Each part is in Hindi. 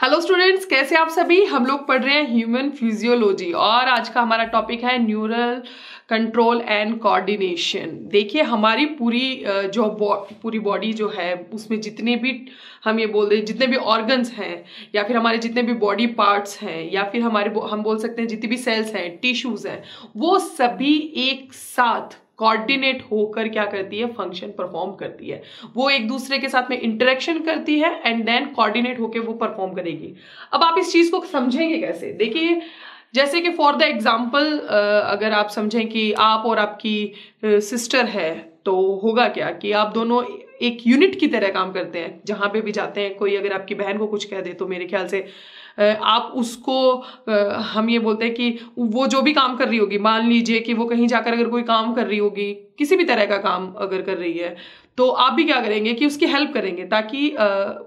हेलो स्टूडेंट्स कैसे आप सभी? हम लोग पढ़ रहे हैं ह्यूमन फिजियोलॉजी और आज का हमारा टॉपिक है न्यूरल कंट्रोल एंड कोऑर्डिनेशन देखिए हमारी पूरी जो बॉ, पूरी बॉडी जो है उसमें जितने भी हम ये बोल हैं जितने भी ऑर्गन्स हैं या फिर हमारे जितने भी बॉडी पार्ट्स हैं या फिर हमारे हम बोल सकते हैं जितनी भी सेल्स हैं टिश्यूज हैं वो सभी एक साथ कोऑर्डिनेट होकर क्या करती है फ़ंक्शन परफॉर्म करती है। वो एक दूसरे के साथ में इंटरेक्शन करती है एंड देन कोऑर्डिनेट होकर वो परफॉर्म करेगी। अब आप इस चीज़ को समझेंगे कैसे? देखिए, जैसे कि फॉर द एग्ज़ाम्पल अगर आप समझें कि आप और आपकी सिस्टर है तो होगा क्या कि आप दोनों एक यूनिट की तरह काम करते हैं। जहाँ पे भी जाते हैं, कोई अगर आपकी बहन को कुछ कह दे तो मेरे ख्याल से आप उसको हम ये बोलते हैं कि वो जो भी काम कर रही होगी, मान लीजिए कि वो कहीं जाकर अगर कोई काम कर रही होगी, किसी भी तरह का काम अगर कर रही है तो आप भी क्या करेंगे कि उसकी हेल्प करेंगे ताकि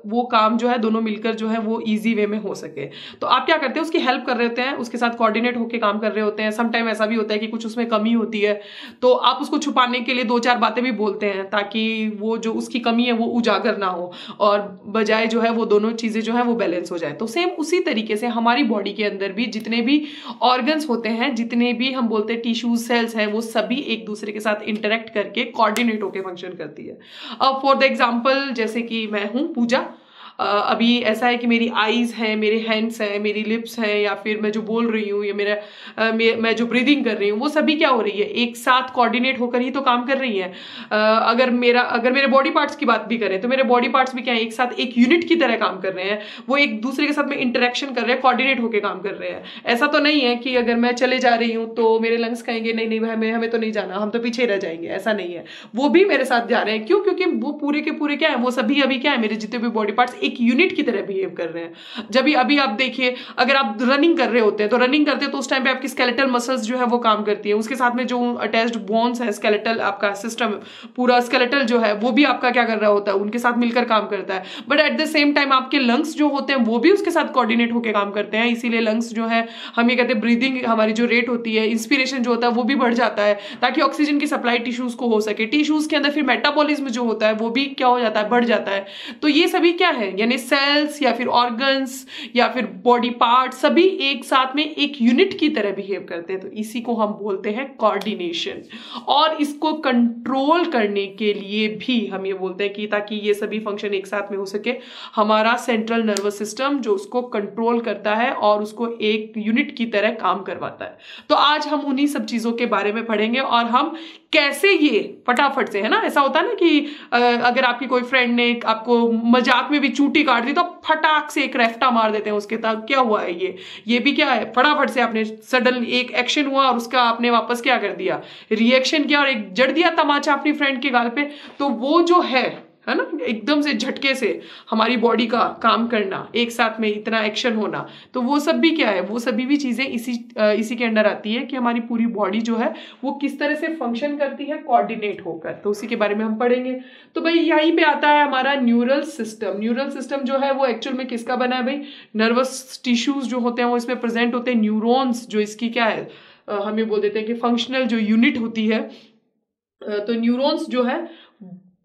वो काम जो है, दोनों मिलकर जो है, वो इजी वे में हो सके। तो आप क्या करते हैं, उसकी हेल्प कर रहे होते हैं, उसके साथ कोऑर्डिनेट होकर काम कर रहे होते हैं। समटाइम ऐसा भी होता है कि कुछ उसमें कमी होती है तो आप उसको छुपाने के लिए दो चार बातें भी बोलते हैं ताकि वो जो उसकी कमी है, वो उजागर ना हो और बजाय जो है, वो दोनों चीज़ें जो है, वो बैलेंस हो जाए। तो सेम उसी तरीके से हमारी बॉडी के अंदर भी जितने भी ऑर्गन्स होते हैं, जितने भी हम बोलते हैं टिश्यूज सेल्स हैं, वो सभी एक दूसरे के साथ इंटरेक्ट करके कोऑर्डिनेट होकर फ़ंक्शन करती है। अब फॉर द एग्ज़ाम्पल जैसे कि मैं हूँ पूजा अभी ऐसा है कि मेरी आईज हैं, मेरे हैंड्स हैं, मेरी लिप्स हैं, या फिर मैं जो बोल रही हूँ, या मेरा मैं जो ब्रीदिंग कर रही हूँ, वो सभी क्या हो रही है? एक साथ कोऑर्डिनेट होकर ही तो काम कर रही है। अगर मेरा, अगर मेरे बॉडी पार्ट्स की बात भी करें तो मेरे बॉडी पार्ट्स भी क्या है? एक साथ एक यूनिट की तरह काम कर रहे हैं। वो एक दूसरे के साथ में इंटरेक्शन कर रहे हैं कोऑर्डिनेट होकर काम कर रहे हैं। ऐसा तो नहीं है कि अगर मैं चले जा रही हूँ तो मेरे लंग्स कहेंगे, नहीं नहीं, हमें हमें तो नहीं जाना, हम तो पीछे रह जाएँगे। ऐसा नहीं है। वो भी मेरे साथ जा रहे हैं। क्यों? क्योंकि वो पूरे के पूरे क्या है? वो सभी अभी क्या है? मेरे जितने भी बॉडी पार्ट्स एक यूनिट की तरह बिहेव कर रहे हैं। जब अभी आप देखिए, अगर आप रनिंग कर रहे होते हैं तो रनिंग करते हैं तो उस टाइम पे आपकी स्केलेटल मसल्स जो है, वो काम करती है। उसके साथ में जो अटैच्ड बोन्स है स्केलेटल आपका सिस्टम पूरा स्केलेटल जो है, वो भी आपका क्या कर रहा होता है, उनके साथ मिलकर काम करता है। But at the same time आपके लंग्स जो होते हैं, वो भी उसके साथ कोऑर्डिनेट होकर काम करते हैं। इसीलिए लंग्स जो है, हम ये कहते हैं ब्रीदिंग हमारी जो रेट होती है इंस्पिरेशन जो होता है, वो भी बढ़ जाता है, ताकि ऑक्सीजन की सप्लाई टिश्यूज को हो सके। टिश्यूज के अंदर फिर मेटाबॉलिज्म जो होता है, वो भी क्या हो जाता है, बढ़ जाता है। तो ये सभी क्या है? यानी सेल्स या फिर ऑर्गन्स या फिर बॉडी पार्ट सभी एक साथ में एक यूनिट की तरह बिहेव करते हैं। तो इसी को हम बोलते हैं कोऑर्डिनेशन और इसको कंट्रोल करने के लिए भी हम ये बोलते हैं कि ताकि ये सभी फ़ंक्शन एक साथ में हो सके। हमारा सेंट्रल नर्वस सिस्टम जो उसको कंट्रोल करता है और उसको एक यूनिट की तरह काम करवाता है। तो आज हम उन्हीं सब चीज़ों के बारे में पढ़ेंगे और हम कैसे ये फटाफट से, है ना? ऐसा होता है ना कि अगर आपकी कोई फ्रेंड ने आपको मज़ाक में भी चूटी काट दी तो फटाक से एक रेफ्टा मार देते हैं उसके तब क्या हुआ है ये? ये भी क्या है? फटाफट से आपने सडन एक एक्शन हुआ और उसका आपने वापस क्या कर दिया? रिएक्शन किया और एक जड़ दिया तमाचा अपनी फ्रेंड के गाल पे। तो वो जो है है ना? एकदम से झटके से हमारी बॉडी का काम करना, एक साथ में इतना एक्शन होना तो वो सब भी क्या है? वो सभी भी चीज़ें इसी इसी के अंडर आती है कि हमारी पूरी बॉडी जो है, वो किस तरह से फ़ंक्शन करती है? कोऑर्डिनेट होकर। तो उसी के बारे में हम पढ़ेंगे। तो भाई, यहीं पे आता है हमारा न्यूरल सिस्टम न्यूरल सिस्टम जो है, वो एक्चुअल में किसका बना है भाई? नर्वस टिश्यूज जो होते हैं, वो इसमें प्रेजेंट होते हैं। न्यूरोन्स जो इसकी क्या है? हम बोल देते हैं कि फंक्शनल जो यूनिट होती है तो न्यूरॉन्स जो है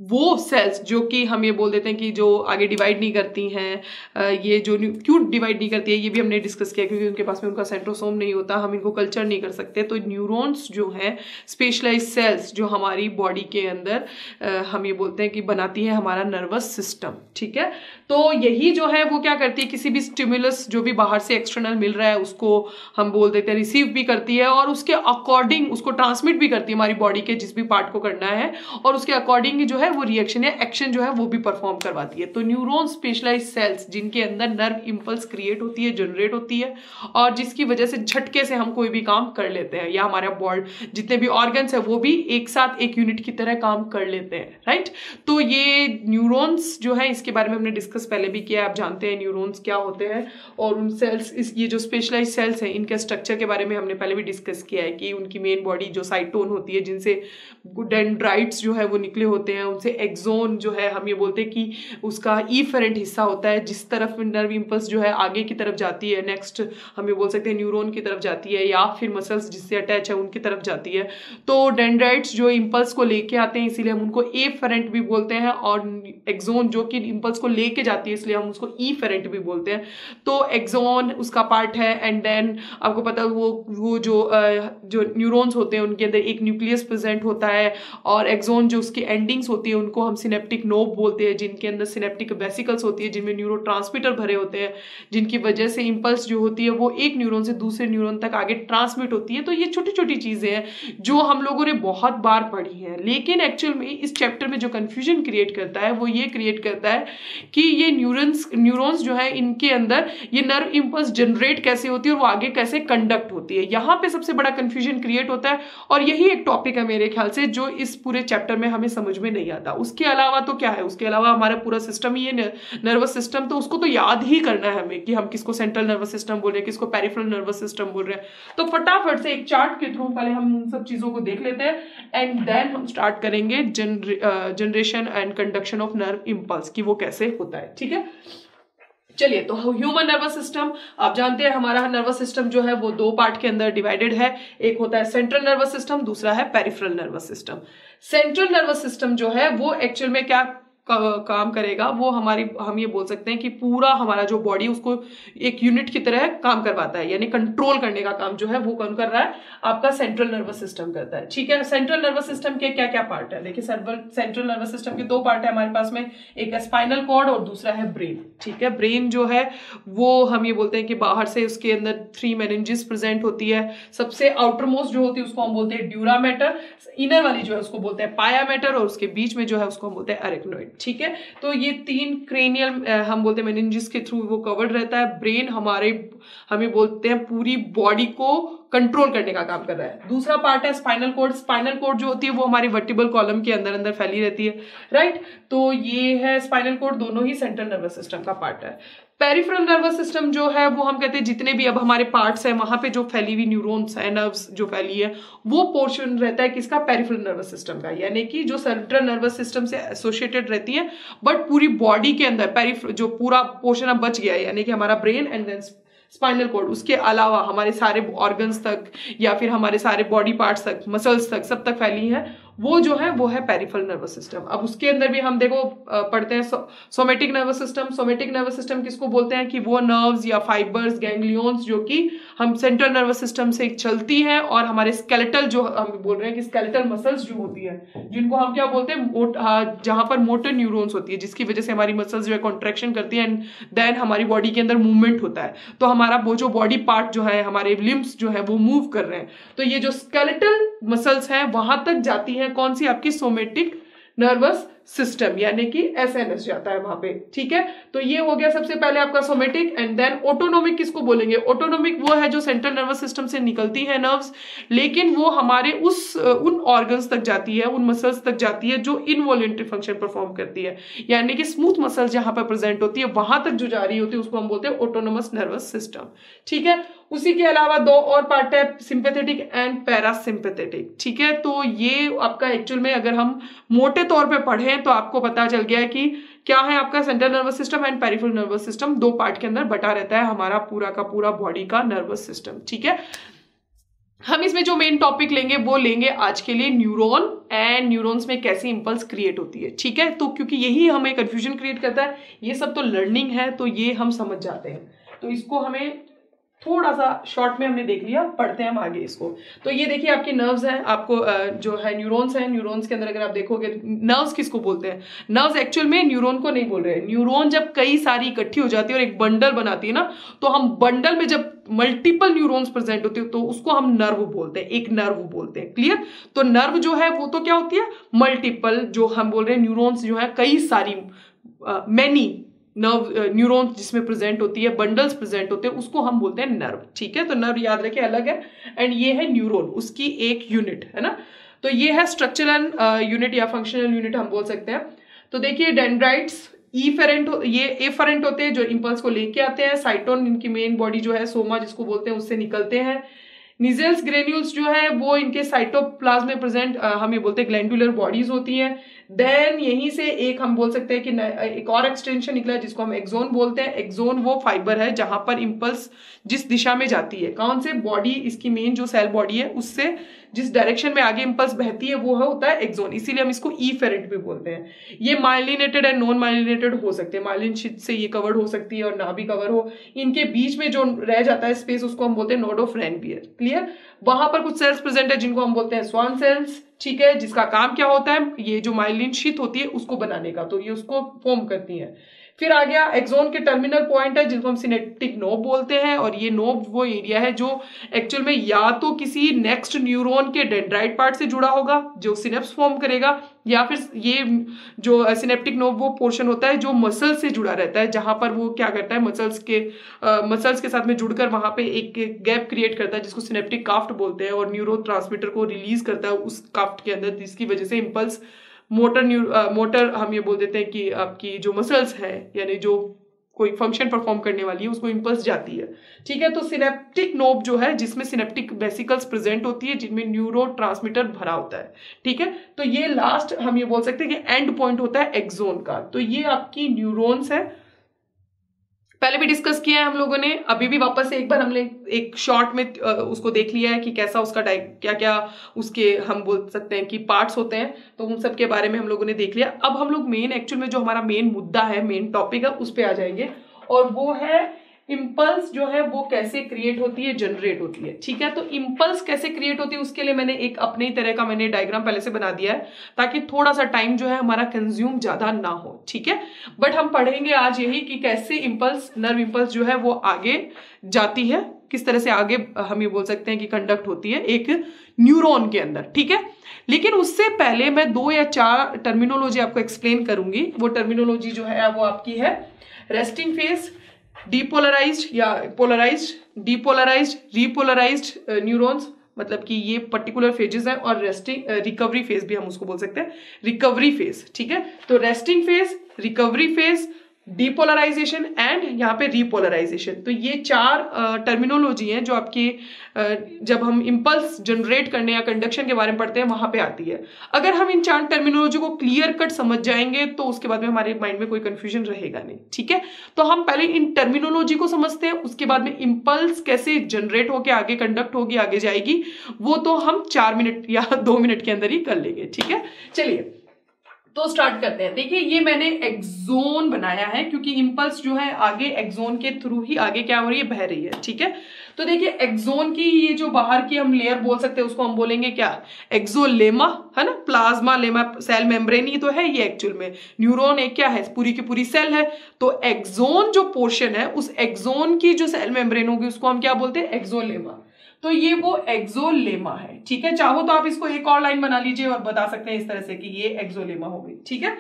वो सेल्स जो कि हम ये बोल देते हैं कि जो आगे डिवाइड नहीं करती हैं ये जो क्यों डिवाइड नहीं करती है, ये भी हमने डिस्कस किया क्योंकि उनके पास में उनका सेंट्रोसोम नहीं होता, हम इनको कल्चर नहीं कर सकते। तो न्यूरॉन्स जो हैं स्पेशलाइज सेल्स जो हमारी बॉडी के अंदर हम ये बोलते हैं कि बनाती है हमारा नर्वस सिस्टम ठीक है? तो यही जो है वो क्या करती है, किसी भी स्टिमुलस जो भी बाहर से एक्सटर्नल मिल रहा है, उसको हम बोल देते हैं रिसीव भी करती है और उसके अकॉर्डिंग उसको ट्रांसमिट भी करती है हमारी बॉडी के जिस भी पार्ट को करना है और उसके अकॉर्डिंग जो है है, वो रिएक्शन या एक्शन जो है, वो भी परफॉर्म करवाती है। तो न्यूरोन स्पेशलाइज सेल्स जिनके अंदर नर्व इम्पल्स क्रिएट होती है जनरेट होती है, और जिसकी वजह से झटके से हम कोई भी काम कर लेते हैं, या हमारा बॉड जितने भी ऑर्गन्स है, वो भी एक साथ, एक यूनिट की तरह काम कर लेते हैं राइट तो ये न्यूरोन्स जो है, इसके बारे में हमने डिस्कस पहले भी किया आप जानते हैं न्यूरोन्स क्या होते हैं, और उन सेल्स इस, ये जो स्पेशलाइज सेल्स हैं, इनके स्ट्रक्चर के बारे में हमने पहले भी डिस्कस किया है कि उनकी मेन बॉडी जो साइटोन होती है, जिनसे डेंड्राइट्स जो है, वो निकले होते हैं से एक्जोन जो है, हम ये बोलते हैं कि उसका ई फेरेंट हिस्सा होता है, जिस तरफ़ नर्व इम्पल्स जो है आगे की तरफ़ जाती है नेक्स्ट हम ये बोल सकते हैं न्यूरोन की तरफ़ जाती है, या फिर मसल्स जिससे अटैच है, उनकी तरफ़ जाती है। तो डेंड्राइट्स जो इम्पल्स को लेके आते हैं, इसीलिए हम उनको ए फेरेंट भी बोलते हैं, और एक्जोन जो कि इम्पल्स को लेके जाती है, इसलिए हम उसको ई फेरेंट भी बोलते हैं। तो एक्जोन उसका पार्ट है एंड देन आपको पता वो वो जो जो न्यूरॉन्स होते हैं, उनके अंदर एक न्यूक्लियस प्रेजेंट होता है, और एक्जोन जो उसकी एंडिंग्स होती है, उनको हम सिनेप्टिक नोब बोलते हैं, जिनके अंदर सिनेप्टिक वेसिकल्स होती है, जिनमें न्यूरो भरे होते हैं, जिनकी वजह से इम्पल्स जो होती है, वो एक न्यूरोन से दूसरे न्यूरोन तक आगे ट्रांसमिट होती है। तो ये छोटी छोटी चीज़ें हैं, जो हम लोगों ने बहुत बार पढ़ी हैं। लेकिन एक्चुअल में इस चैप्टर में जो कन्फ्यूज़न क्रिएट करता है, वो ये क्रिएट करता है कि ये न्यूरन्स न्यूरॉन्स जो है, इनके अंदर ये नर्व इम्पल्स जनरेट कैसे होती है और वो आगे कैसे कंडक्ट होती है। यहाँ पे सबसे बड़ा कंफ्यूजन क्रिएट होता है और यही एक टॉपिक है मेरे ख्याल से, जो इस पूरे चैप्टर में हमें समझ में नहीं आता। उसके अलावा तो क्या है? उसके अलावा हमारा पूरा सिस्टम ही है नर्वस सिस्टम तो उसको तो याद ही करना है हमें कि हम किसको सेंट्रल नर्वस सिस्टम बोल रहे हैं, किसको पेरिफ्रल नर्वस सिस्टम बोल रहे हैं। तो फटाफट से एक चार्ट के थ्रू पहले हम सब चीज़ों को देख लेते हैं एंड देन हम स्टार्ट करेंगे generation and conduction of nerve impulse की वो कैसे होता है, ठीक है? चलिए तो ह्यूमन नर्वस सिस्टम आप जानते हैं हमारा नर्वस सिस्टम जो है वो दो पार्ट के अंदर डिवाइडेड है। एक होता है सेंट्रल नर्वस सिस्टम दूसरा है peripheral nervous system central nervous system जो है वो एक्चुअल में क्या काम करेगा, वो हमारी, हम ये बोल सकते हैं कि पूरा हमारा जो बॉडी उसको एक यूनिट की तरह काम करवाता है, यानी कंट्रोल करने का काम जो है, वो कौन कर रहा है? आपका सेंट्रल नर्वस सिस्टम करता है। ठीक है सेंट्रल नर्वस सिस्टम के क्या क्या पार्ट है? देखिए सेंट्रल नर्वस सिस्टम के दो पार्ट है हमारे पास में, एक स्पाइनल कॉर्ड और दूसरा है ब्रेन ठीक है ब्रेन जो है, वो हम ये बोलते हैं कि बाहर से उसके अंदर थ्री मेनेंजिस प्रेजेंट होती है। सबसे आउटर मोस्ट जो होती है, उसको हम बोलते हैं ड्यूरा मैटर इनर वाली जो है, उसको बोलते हैं पाया मैटर और उसके बीच में जो है, उसको हम बोलते हैं अरेक्नोइड ठीक है? तो ये तीन क्रेनियल हम बोलते हैं मेनिंजिस के थ्रू वो कवर्ड रहता है। ब्रेन हमारे, हमें बोलते हैं पूरी बॉडी को कंट्रोल करने का काम कर रहा है। दूसरा पार्ट है स्पाइनल कोड स्पाइनल कोड जो होती है वो हमारी वर्टिबल कॉलम के अंदर अंदर फैली रहती है राइट तो ये है स्पाइनल कोड दोनों ही सेंट्रल नर्वस सिस्टम का पार्ट है। पेरिफेरल नर्वस सिस्टम जो है, वो हम कहते हैं जितने भी अब हमारे पार्ट्स हैं, वहाँ पे जो फैली हुई न्यूरॉन्स है नर्व्स जो फैली है, वो पोर्शन रहता है किसका? पेरिफेरल नर्वस सिस्टम का। यानी कि जो सेंट्रल नर्वस सिस्टम से एसोसिएटेड रहती है बट पूरी बॉडी के अंदर पेरिफ जो पूरा पोर्शन अब बच गया है, यानी कि हमारा brain and then spinal cord उसके अलावा हमारे सारे ऑर्गन्स तक, या फिर हमारे सारे बॉडी पार्ट्स तक मसल्स तक, सब तक फैली है वो जो है, वो है पेरिफल नर्वस सिस्टम अब उसके अंदर भी हम देखो पढ़ते हैं somatic nervous system somatic nervous system किसको बोलते हैं कि वो नर्व्स या फाइबर्स गैंग्लियोन्स जो कि हम सेंट्रल नर्वस सिस्टम से चलती है और हमारे स्केलेटल जो हम बोल रहे हैं कि स्केलेटल मसल्स जो होती है, जिनको हम क्या बोलते हैं जहाँ पर मोटर न्यूरोन्स होती है, जिसकी वजह से हमारी मसल्स जो है कॉन्ट्रेक्शन करती है एंड देन हमारी बॉडी के अंदर मूवमेंट होता है। तो हमारा वो जो बॉडी पार्ट जो है, हमारे लिम्स जो है, वो मूव कर रहे हैं। तो ये जो स्केलेटल मसल्स हैं, वहाँ तक जाती हैं। कौन सी? आपकी सोमेटिक नर्वस सिस्टम, यानी कि एस एन एस जाता है वहाँ पे, ठीक है? तो ये हो गया सबसे पहले आपका सोमेटिक एंड देन ऑटोनोमिक किसको बोलेंगे? ऑटोनोमिक वो है जो सेंट्रल नर्वस सिस्टम से निकलती है नर्व्स लेकिन वो हमारे उस, उन ऑर्गन्स तक जाती है, उन मसल्स तक जाती है जो इनवॉलेंट्री फ़ंक्शन परफॉर्म करती है। यानी कि स्मूथ मसल्स जहाँ पर प्रेजेंट होती है, वहाँ तक जो जा रही होती है, उसको हम बोलते हैं ऑटोनोमस नर्वस सिस्टम ठीक है? उसी के अलावा दो और पार्ट है सिंपेथेटिक एंड पैरासिम्पेथेटिक ठीक है? तो ये आपका एक्चुअल में अगर हम मोटे तौर पे पढ़ें तो आपको पता चल गया कि क्या है आपका central nervous system and peripheral nervous system दो पार्ट के अंदर बटा रहता है हमारा पूरा का पूरा बॉडी का नर्वस सिस्टम ठीक है? हम इसमें जो मेन टॉपिक लेंगे, वो लेंगे आज के लिए न्यूरॉन एंड न्यूरॉन्स में कैसी इंपल्स क्रिएट होती है, ठीक है? तो क्योंकि यही हमें कंफ्यूजन क्रिएट करता है, ये सब तो लर्निंग है तो ये हम समझ जाते हैं। तो इसको हमें थोड़ा सा शॉर्ट में हमने देख लिया, पढ़ते हैं हम आगे इसको। तो ये देखिए आपके नर्व्स हैं, आपको जो है न्यूरॉन्स हैं न्यूरॉन्स के अंदर अगर आप देखोगे नर्व्स किसको बोलते हैं? नर्व्स एक्चुअल में न्यूरॉन को नहीं बोल रहे। हैं न्यूरॉन जब कई सारी इकट्ठी हो जाती है और एक बंडल बनाती है ना तो हम बंडल में जब मल्टीपल न्यूरॉन्स प्रेजेंट होते हैं तो उसको हम नर्व बोलते हैं, एक नर्व बोलते हैं। क्लियर तो नर्व जो है, वो तो क्या होती है? मल्टीपल जो हम बोल रहे हैं न्यूरॉन्स जो है, कई सारी मैनी नर्व न्यूरॉन्स जिसमें प्रेजेंट होती है, बंडल्स प्रेजेंट होते हैं, उसको हम बोलते हैं नर्व, ठीक है? तो नर्व याद रखे, अलग है। एंड ये है न्यूरोन, उसकी एक यूनिट है ना? तो ये है स्ट्रक्चरल यूनिट या फंक्शनल यूनिट हम बोल सकते हैं। तो देखिए डेंड्राइट्स ई फेरेंट ये ए फेरेंट होते हैं, जो इंपल्स को लेके आते हैं। साइटोन इनकी मेन बॉडी जो है सोमा जिसको बोलते हैं, उससे निकलते हैं। निजेल्स ग्रेन्यूल्स जो है, वो इनके साइटोप्लाज्म में प्रेजेंट हम ये बोलते हैं ग्लैंडुलर बॉडीज होती हैं। देन यहीं से एक हम बोल सकते हैं कि एक और एक्सटेंशन निकला जिसको हम एक्जोन बोलते हैं। एक्जोन वो फाइबर है जहाँ पर इम्पल्स जिस दिशा में जाती है। कौन से? बॉडी इसकी मेन जो सेल बॉडी है, उससे जिस डायरेक्शन में आगे इंपल्स बहती है, वो है होता है एक्जोन इसीलिए हम इसको ई फेरेट भी बोलते हैं। ये माइलिनेटेड एंड नॉन माइलिनेटेड हो सकते हैं। माइलिन शीट से ये कवर्ड हो सकती है और ना भी कवर हो। इनके बीच में जो रह जाता है स्पेस उसको हम बोलते हैं नोड ऑफ़ रेनबियर क्लियर वहाँ पर कुछ सेल्स प्रेजेंट है जिनको हम बोलते हैं स्वान सेल्स ठीक है? जिसका काम क्या होता है? ये जो माइलिन शीत होती है, उसको बनाने का। तो ये उसको फॉर्म करती है। फिर आ गया एक्सोन के टर्मिनल पॉइंट है, जिनको हम सिनेप्टिक नोब बोलते हैं, और ये नोब वो एरिया है जो एक्चुअल में या तो किसी नेक्स्ट न्यूरॉन के डेंड्राइट पार्ट से जुड़ा होगा, जो सिनेप्स फॉर्म करेगा, या फिर ये जो सिनेप्टिक नोब वो पोर्शन होता है जो मसल से जुड़ा रहता है, जहाँ पर वो क्या करता है मसल्स के मसल्स के साथ में जुड़कर वहाँ पे एक गैप क्रिएट करता है, जिसको सिनेप्टिक काफ्ट बोलते हैं, और न्यूरो को रिलीज़ करता है उस काफ्ट के अंदर, जिसकी वजह से इम्पल्स मोटर न्यू मोटर हम ये बोल देते हैं कि आपकी जो मसल्स हैं, यानी जो कोई फ़ंक्शन परफॉर्म करने वाली है, उसको इम्पल्स जाती है। ठीक है तो सिनेप्टिक नोब जो है, जिसमें सिनेप्टिक वेसिकल्स प्रेजेंट होती है, जिनमें न्यूरो ट्रांसमीटर भरा होता है। ठीक है तो ये लास्ट हम ये बोल सकते हैं कि एंड पॉइंट होता है एक्जोन का। तो ये आपकी न्यूरोन्स है पहले भी डिस्कस किया है हम लोगों ने, अभी भी वापस से एक बार हमने एक शॉर्ट में उसको देख लिया है कि कैसा उसका क्या क्या उसके हम बोल सकते हैं कि पार्ट्स होते हैं तो उन सब के बारे में हम लोगों ने देख लिया। अब हम लोग मेन एक्चुअल में जो हमारा मेन मुद्दा है मेन टॉपिक है, उस पर आ जाएँगे। और वो है इम्पल्स जो है वो कैसे क्रिएट होती है जनरेट होती है। ठीक है? तो इम्पल्स कैसे क्रिएट होती है, उसके लिए मैंने एक अपने ही तरह का मैंने डायग्राम पहले से बना दिया है, ताकि थोड़ा सा टाइम जो है हमारा कंज्यूम ज़्यादा ना हो। ठीक है? बट हम पढ़ेंगे आज यही कि कैसे इम्पल्स नर्व इम्पल्स जो है वो आगे जाती है। किस तरह से आगे हम ये बोल सकते हैं कि कंडक्ट होती है एक न्यूरॉन के अंदर। ठीक है? लेकिन उससे पहले मैं दो या चार टर्मिनोलॉजी आपको एक्सप्लेन करूँगी। वो टर्मिनोलॉजी जो है, वो आपकी है रेस्टिंग फ़ेज़ डीपोलराइज्ड या पोलराइज डीपोलराइज्ड रीपोलराइज्ड न्यूरॉन्स मतलब कि ये पर्टिकुलर फेजेस हैं और रेस्टिंग रिकवरी फ़ेज़ भी हम उसको बोल सकते हैं। रिकवरी फ़ेज़ ठीक है? तो resting phase recovery phase depolarization and यहाँ पे रिपोलराइजेशन तो ये चार टर्मिनोलॉजी हैं जो आपकी जब हम इम्पल्स जनरेट करने या कंडक्शन के बारे में पढ़ते हैं, वहाँ पे आती है। अगर हम इन चार टर्मिनोलॉजी को क्लियर कट समझ जाएँगे तो उसके बाद में हमारे माइंड में कोई कंफ्यूजन रहेगा नहीं, ठीक है? तो हम पहले इन टर्मिनोलॉजी को समझते हैं, उसके बाद में इम्पल्स कैसे जनरेट होकर आगे कंडक्ट होगी, आगे जाएगी, वो तो हम चार मिनट या दो मिनट के अंदर ही कर लेंगे, ठीक है? चलिए तो स्टार्ट करते हैं। देखिए, ये मैंने एक्सोन बनाया है क्योंकि इम्पल्स जो है आगे एक्सोन के थ्रू ही आगे क्या हो रही है? बह रही है, ठीक है? तो देखिए एक्सोन की ये जो बाहर की हम लेयर बोल सकते हैं, उसको हम बोलेंगे क्या? एक्सोलेमा है ना? प्लाज्मा लेमा सेल मेम्ब्रेन ही तो है ये एक्चुअल में। न्यूरॉन एक क्या है? पूरी की पूरी सेल है। तो एक्सोन जो पोर्शन है, उस एक्सोन की जो सेल मेम्ब्रेन होगी, उसको हम क्या बोलते हैं? एक्सोलेमा तो ये वो एक्सोलेमा है, ठीक है? चाहो तो आप इसको एक और लाइन बना लीजिए और बता सकते हैं इस तरह से कि ये एक्सोलेमा हो गई, ठीक है?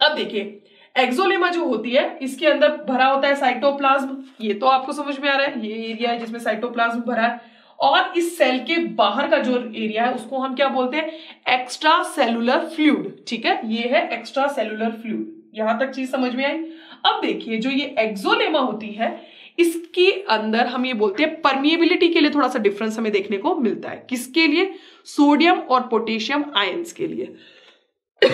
अब देखिए एक्सोलेमा जो होती है, इसके अंदर भरा होता है साइटोप्लाज्म ये तो आपको समझ में आ रहा है, ये एरिया है जिसमें साइटोप्लाज्म भरा है। और इस सेल के बाहर का जो एरिया है, उसको हम क्या बोलते हैं? एक्स्ट्रा सेलुलर फ्लूड ठीक है? ये है एक्स्ट्रा सेलुलर फ्लूड यहाँ तक चीज़ समझ में आई। अब देखिए, जो ये एक्सोलेमा होती है इसके अंदर हम ये बोलते हैं परमिएबिलिटी के लिए थोड़ा सा डिफरेंस हमें देखने को मिलता है। किसके लिए? सोडियम और पोटेशियम आयंस के लिए।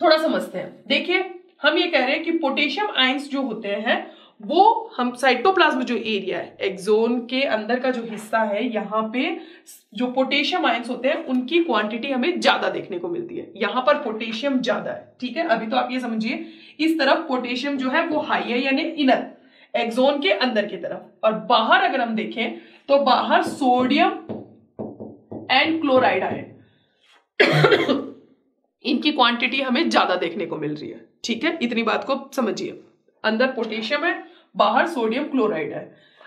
थोड़ा समझते हैं। देखिए, हम ये कह रहे हैं कि पोटेशियम आयंस जो होते हैं, वो हम साइटोप्लाज्म जो एरिया है एक्सोन के अंदर का जो हिस्सा है, यहाँ पे जो पोटेशियम आयंस होते हैं, उनकी क्वांटिटी हमें ज़्यादा देखने को मिलती है। यहाँ पर पोटेशियम ज़्यादा है। ठीक है? अभी तो आप ये समझिए, इस तरफ़ पोटेशियम जो है, वो हाई है, यानी इनर एक्सोन के अंदर की तरफ़। और बाहर अगर हम देखें तो बाहर सोडियम एंड क्लोराइड आए। इनकी क्वांटिटी हमें ज़्यादा देखने को मिल रही है। ठीक है? इतनी बात को समझिए। अंदर पोटेशियम है, बाहर सोडियम क्लोराइड है।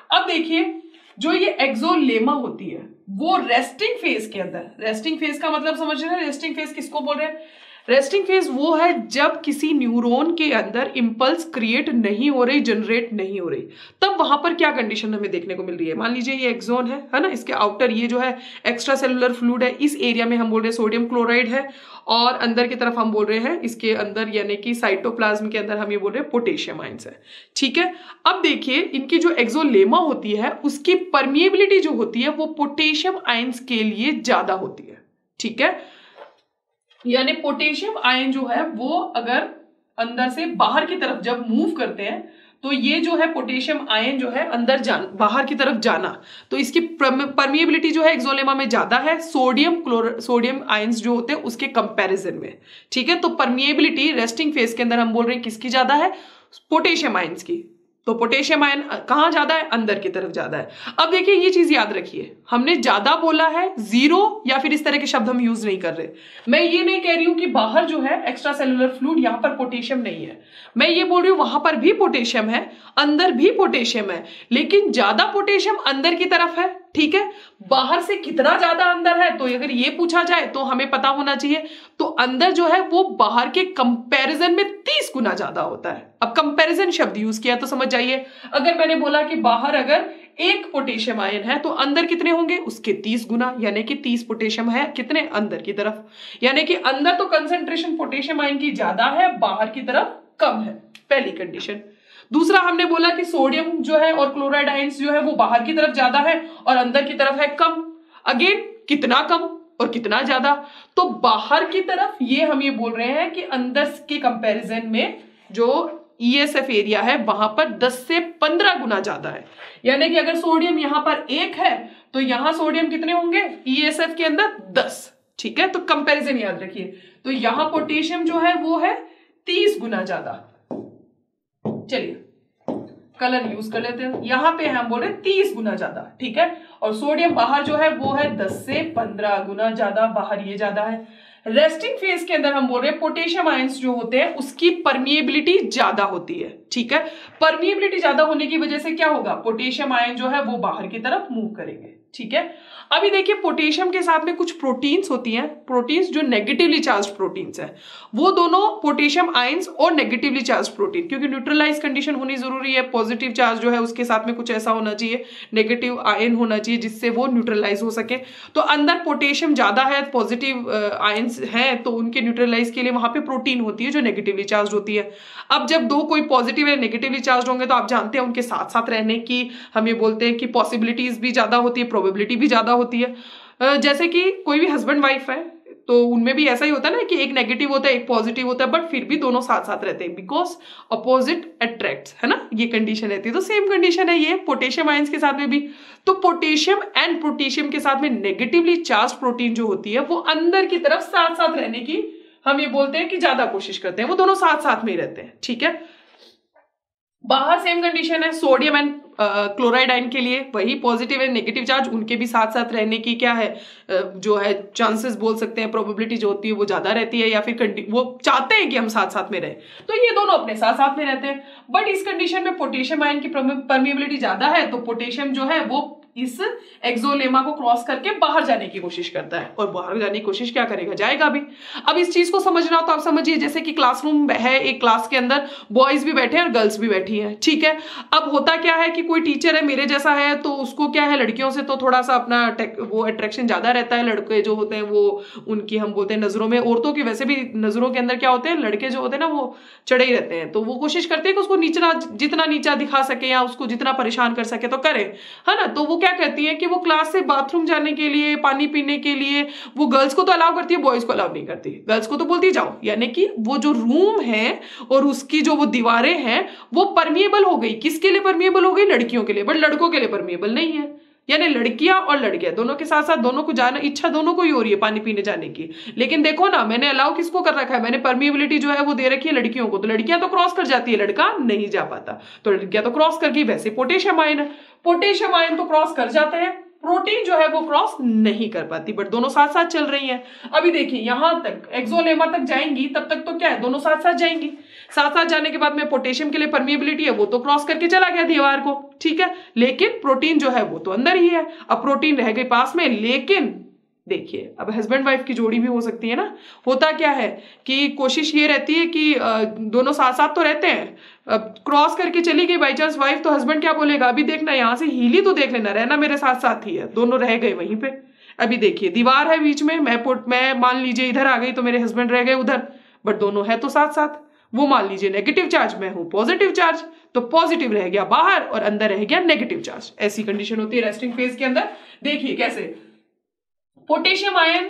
अब देखिए, जो ये एक्सोलेमा होती है, वो रेस्टिंग फ़ेज़ के अंदर। रेस्टिंग फ़ेज़ का मतलब समझ रहे हैं? रेस्टिंग फ़ेज़ किसको बोल रहे हैं? रेस्टिंग फ़ेज़ वो है जब किसी न्यूरॉन के अंदर इंपल्स क्रिएट नहीं हो रही जनरेट नहीं हो रही। तब वहाँ पर क्या कंडीशन हमें देखने को मिल रही है? मान लीजिए ये एक्सोन है है ना? इसके आउटर ये जो है एक्स्ट्रा सेलुलर फ्लूड है, इस एरिया में हम बोल रहे हैं सोडियम क्लोराइड है, और अंदर की तरफ़ हम बोल रहे हैं, इसके अंदर यानी कि साइटोप्लाज्म के अंदर हम ये बोल रहे हैं पोटेशियम आइंस है। ठीक है? अब देखिए, इनकी जो एक्सोलेमा होती है, उसकी परमिएबिलिटी जो होती है, वो पोटेशियम आइंस के लिए ज़्यादा होती है। ठीक है? यानी पोटेशियम आयन जो है, वो अगर अंदर से बाहर की तरफ़ जब मूव करते हैं तो ये जो है पोटेशियम आयन जो है अंदर जान, बाहर की तरफ़ जाना। तो इसकी परमिएबिलिटी जो है एक्सोलेमा में ज़्यादा है सोडियम क्लोर सोडियम आयंस जो होते हैं, उसके कंपैरिजन में। ठीक है? तो परमिएबिलिटी रेस्टिंग फ़ेज़ के अंदर हम बोल रहे हैं किसकी ज़्यादा है? पोटेशियम आयंस की। तो पोटेशियम आयन कहा ज़्यादा है? अंदर की तरफ़ ज़्यादा है। अब देखिए, ये चीज़ याद रखिए। हमने ज़्यादा बोला है ज़ीरो या फिर इस तरह के शब्द हम यूज़ नहीं कर रहे। मैं ये नहीं कह रही हूँ कि बाहर जो है एक्स्ट्रा सेलुलर फ्लूड यहाँ पर पोटेशियम नहीं है। मैं ये बोल रही हूँ वहाँ पर भी पोटेशियम है, अंदर भी पोटेशियम है, लेकिन ज़्यादा पोटेशियम अंदर की तरफ़ है। ठीक है? बाहर से कितना ज़्यादा अंदर है तो अगर ये पूछा जाए तो हमें पता होना चाहिए। तो अंदर जो है, वो बाहर के कंपैरिजन में तीस गुना ज़्यादा होता है। अब कंपैरिजन शब्द यूज़ किया तो समझ जाइए। अगर मैंने बोला कि बाहर अगर एक पोटेशियम आयन है तो अंदर कितने होंगे? उसके तीस गुना, यानी कि तीस पोटेशियम है कितने? अंदर की तरफ़। यानी कि अंदर तो कंसेंट्रेशन पोटेशियम आयन की ज़्यादा है, बाहर की तरफ़ कम है। पहली कंडीशन दूसरा हमने बोला कि सोडियम जो है और क्लोराइड आइंस जो है वो बाहर की तरफ़ ज़्यादा है और अंदर की तरफ़ है कम। अगेन कितना कम और कितना ज़्यादा? तो बाहर की तरफ़ ये हम ये बोल रहे हैं कि अंदर के कंपैरिजन में जो ईएसएफ e एरिया है, वहाँ पर 10 से 15 गुना ज़्यादा है। यानी कि अगर सोडियम यहाँ पर एक है तो यहाँ सोडियम कितने होंगे? ईएसएफ e के अंदर 10 ठीक है? तो कंपैरिजन याद रखिए। तो यहाँ पोटेशियम जो है, वो है 30 गुना ज़्यादा। चलिए, कलर यूज़ कर लेते हैं। यहाँ पे हम बोल रहे तीस गुना ज़्यादा, ठीक है? और सोडियम बाहर जो है, वो है दस से पंद्रह गुना ज़्यादा, बाहर ये ज़्यादा है। रेस्टिंग फ़ेज़ के अंदर हम बोल रहे हैं पोटेशियम आयंस जो होते हैं, उसकी परमिएबिलिटी ज़्यादा होती है, ठीक है? परमिएबिलिटी ज़्यादा होने की वजह से क्या होगा? पोटेशियम आयन जो है, वो बाहर की तरफ़ मूव करेंगे, ठीक है? अभी देखिए, पोटेशियम के साथ में कुछ प्रोटीन्स होती हैं। प्रोटीन्स जो नेगेटिवली चार्ज प्रोटीन्स हैं। वो दोनों पोटेशियम आयंस और नेगेटिवली चार्ज प्रोटीन क्योंकि न्यूट्रलाइज कंडीशन होनी ज़रूरी है। पॉजिटिव चार्ज जो है, उसके साथ में कुछ ऐसा होना चाहिए। नेगेटिव आयन होना चाहिए, जिससे वो न्यूट्रलाइज हो सके। तो अंदर पोटेशियम ज़्यादा है पॉजिटिव आयन्स हैं तो उनके न्यूट्रलाइज के लिए वहाँ पे प्रोटीन होती है जो नेगेटिवली चार्ज होती है। अब जब दो कोई पॉजिटिव या नेगेटिवली चार्ज होंगे तो आप जानते हैं उनके साथ साथ रहने की, हम ये बोलते हैं कि पॉसिबिलिटीज भी ज़्यादा होती है प्रोबेबिलिटी भी ज़्यादा होती है। जैसे कि कोई भी हस्बैंड वाइफ है तो उनमें भी ऐसा ही होता है ना कि एक नेगेटिव होता है, एक पॉजिटिव होता है बट फिर भी दोनों साथ साथ रहते हैं बिकॉज़ अपोजिट अट्रैक्ट है ना? ये कंडीशन रहती है। तो सेम कंडीशन है ये पोटेशियम आयंस के साथ में भी। तो पोटेशियम एंड प्रोटेशियम के साथ में नेगेटिवली चार्ज प्रोटीन जो होती है, वो अंदर की तरफ़ साथ साथ रहने की हम ये बोलते हैं कि ज़्यादा कोशिश करते हैं। वो दोनों साथ साथ में ही रहते हैं, ठीक है? बाहर सेम कंडीशन है सोडियम एंड क्लोराइड आइन के लिए, वही पॉजिटिव एंड नेगेटिव चार्ज उनके भी साथ साथ रहने की क्या है जो है चांसेस बोल सकते हैं प्रोबेबिलिटी जो होती है, वो ज़्यादा रहती है, या फिर वो चाहते हैं कि हम साथ साथ में रहें। तो ये दोनों अपने साथ साथ में रहते हैं। बट इस कंडीशन में पोटेशियम आयन की परमिबिलिटी ज़्यादा है तो पोटेशियम जो है, वो इस एक्सोलेमा को क्रॉस करके बाहर जाने की कोशिश करता है। और बाहर जाने की कोशिश क्या करेगा? जाएगा भी। अब इस चीज़ को समझना हो तो आप समझिए, जैसे कि क्लासरूम है, एक क्लास के अंदर बॉयज़ भी बैठे हैं और गर्ल्स भी बैठी हैं, ठीक है? अब होता क्या है कि कोई टीचर है मेरे जैसा है तो उसको क्या है, लड़कियों से तो थोड़ा सा अपना वो अट्रैक्शन ज़्यादा रहता है, लड़के जो होते हैं, वो उनकी हम बोलते हैं नज़रों में, औरतों की वैसे भी नज़रों के अंदर क्या होते हैं, लड़के जो होते हैं ना, वो चढ़े ही रहते हैं। तो वो कोशिश करते हैं कि उसको नीचा जितना नीचा दिखा सके या उसको जितना परेशान कर सके तो करे, है ना? तो वो क्या करती है कि वो क्लास से बाथरूम जाने के लिए, पानी पीने के लिए, वो गर्ल्स को तो अलाउ करती है बॉयज़ को अलाउ नहीं करती गर्ल्स को तो बोलती जाओ। यानी कि वो जो रूम है और उसकी जो वो दीवारें हैं, वो परमिएबल हो गई। किसके लिए परमिएबल हो गई? लड़कियों के लिए। बट लड़कों के लिए परमिएबल नहीं है। यानी लड़कियाँ और लड़के, दोनों के साथ साथ दोनों को जाना, इच्छा दोनों को ही हो रही है पानी पीने जाने की। लेकिन देखो ना, मैंने अलाउ किसको कर रखा है? मैंने परमिबिलिटी जो है वो दे रखी है लड़कियों को। तो लड़कियाँ तो क्रॉस कर जाती है, लड़का नहीं जा पाता। तो लड़कियाँ तो क्रॉस करके वैसे पोटेशियम आयन पोटेशियम आयन तो क्रॉस कर जाते हैं प्रोटीन जो है वो क्रॉस नहीं कर पाती बट दोनों साथ साथ चल रही हैं। अभी देखिए, यहाँ तक एक्सोलेमा तक जाएँगी, तब तक तो क्या है? दोनों साथ साथ जाएँगी। साथ साथ जाने के बाद में पोटेशियम के लिए परमिएबिलिटी है, वो तो क्रॉस करके चला गया दीवार को, ठीक है? लेकिन प्रोटीन जो है, वो तो अंदर ही है। अब प्रोटीन रह गई पास में, लेकिन देखिए, अब हस्बैंड वाइफ की जोड़ी भी हो सकती है ना? होता क्या है कि कोशिश ये रहती है कि दोनों साथ साथ तो रहते हैं। अब क्रॉस करके चली गई बाई चांस वाइफ तो हस्बैंड क्या बोलेगा? अभी देखना, यहाँ से हीली तो देख लेना, रहना मेरे साथ साथ ही है। दोनों रह गए वहीं पे। अभी देखिए, दीवार है बीच में, मैं मैं मान लीजिए इधर आ गई तो मेरे हस्बैंड रह गए उधर बट दोनों है तो साथ साथ वो मान लीजिए नेगेटिव चार्ज मैं हूँ पॉजिटिव चार्ज तो पॉजिटिव रह गया बाहर और अंदर रह गया नेगेटिव चार्ज ऐसी कंडीशन होती है रेस्टिंग फ़ेज़ के अंदर. देखिए कैसे? पोटेशियम आयन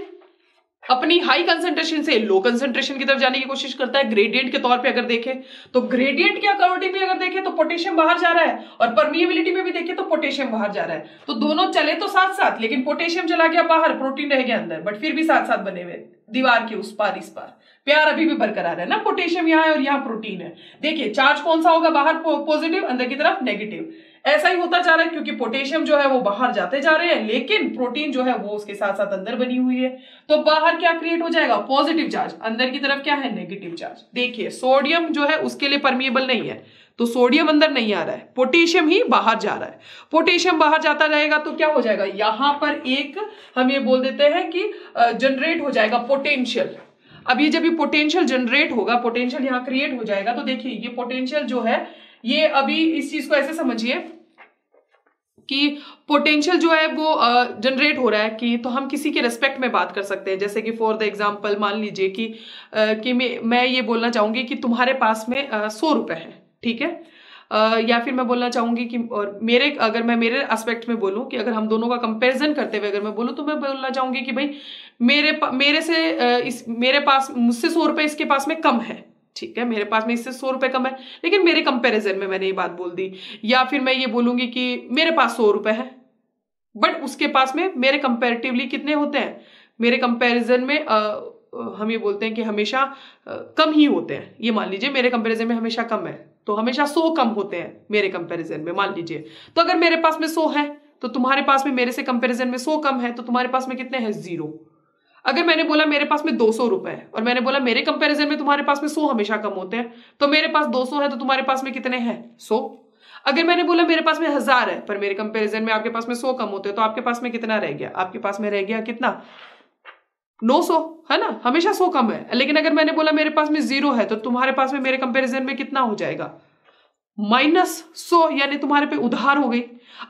अपनी हाई कंसेंट्रेशन से लो कंसेंट्रेशन की तरफ़ जाने की कोशिश करता है ग्रेडियंट के तौर पे अगर देखें तो ग्रेडियंट के अकॉर्डिंग भी अगर देखें तो पोटेशियम बाहर जा रहा है और परमिएबिलिटी में भी देखें तो पोटेशियम बाहर जा रहा है. तो दोनों चले तो साथ साथ लेकिन पोटेशियम चला गया बाहर प्रोटीन रह गया अंदर बट फिर भी साथ साथ बने हुए, दीवार के उस पार, इस पार. प्यार अभी भी बरकरार है ना? पोटेशियम यहाँ है और यहाँ प्रोटीन है। देखिए चार्ज कौन सा होगा? बाहर पॉजिटिव अंदर की तरफ़ नेगेटिव ऐसा ही होता जा रहा है क्योंकि पोटेशियम जो है वो बाहर जाते जा रहे हैं, लेकिन प्रोटीन जो है वो उसके साथ साथ अंदर बनी हुई है। तो बाहर क्या क्रिएट हो जाएगा? पॉजिटिव चार्ज अंदर की तरफ़ क्या है? नेगेटिव चार्ज देखिए सोडियम जो है उसके लिए परमिएबल नहीं है। तो सोडियम अंदर नहीं आ रहा है। पोटेशियम ही बाहर जा रहा है। पोटेशियम बाहर जाता रहेगा तो क्या हो जाएगा? यहाँ पर एक हम ये बोल देते हैं कि जनरेट हो जाएगा पोटेंशियल अब ये जब ये पोटेंशियल जनरेट होगा पोटेंशियल यहाँ क्रिएट हो जाएगा तो देखिए, ये पोटेंशियल जो है, ये अभी इस चीज़ को ऐसे समझिए कि पोटेंशियल जो है वो जनरेट हो रहा है कि तो हम किसी के रेस्पेक्ट में बात कर सकते हैं। जैसे कि फॉर द एग्जांपल मान लीजिए कि कि मैं मैं ये बोलना चाहूँगी कि तुम्हारे पास में सौ रुपए है, ठीक है? या फिर मैं बोलना चाहूँगी कि और मेरे अगर मैं मेरे एस्पेक्ट में बोलूँ कि अगर हम दोनों का कंपैरिजन करते हुए अगर मैं बोलूँ तो मैं बोलना चाहूँगी कि भाई मेरे मेरे से इस मेरे पास मुझसे सौ रुपए इसके पास में कम है। ठीक है? मेरे पास में इससे सौ रुपए कम है लेकिन मेरे कंपैरिजन में मैंने ये बात बोल दी। या फिर मैं ये बोलूँगी कि मेरे पास सौ रुपए है बट उसके पास में मेरे कंपेरेटिवली कितने होते हैं? मेरे कंपैरिजन में आ, हम ये बोलते हैं कि हमेशा कम ही होते हैं। ये मान लीजिए मेरे कंपैरिजन में हमेशा कम है। तो हमेशा सौ कम होते हैं मेरे कंपैरिजन में मान लीजिए तो अगर मेरे पास में सौ है तो तुम्हारे पास में मेरे से कंपैरिजन में सौ कम है तो तुम्हारे पास में कितने हैं ज़ीरो अगर मैंने बोला मेरे पास में दो सौ रुपए और मैंने बोला मेरे कंपैरिजन में तुम्हारे पास में सौ हमेशा कम होते हैं तो मेरे पास दो सौ है तो तुम्हारे पास में कितने हैं सौ अगर मैंने बोला मेरे पास में हज़ार है पर मेरे कंपैरिजन में आपके पास में सौ कम होते हैं तो आपके पास में कितना रह गया आपके पास में रह गया कितना नौ सौ है ना? हमेशा सौ कम है। लेकिन अगर मैंने बोला, मेरे पास में ज़ीरो है तो तुम्हारे पास में, मेरे कंपैरिजन में कितना हो जाएगा? माइनस सो यानी तुम्हारे पे उधार हो गई।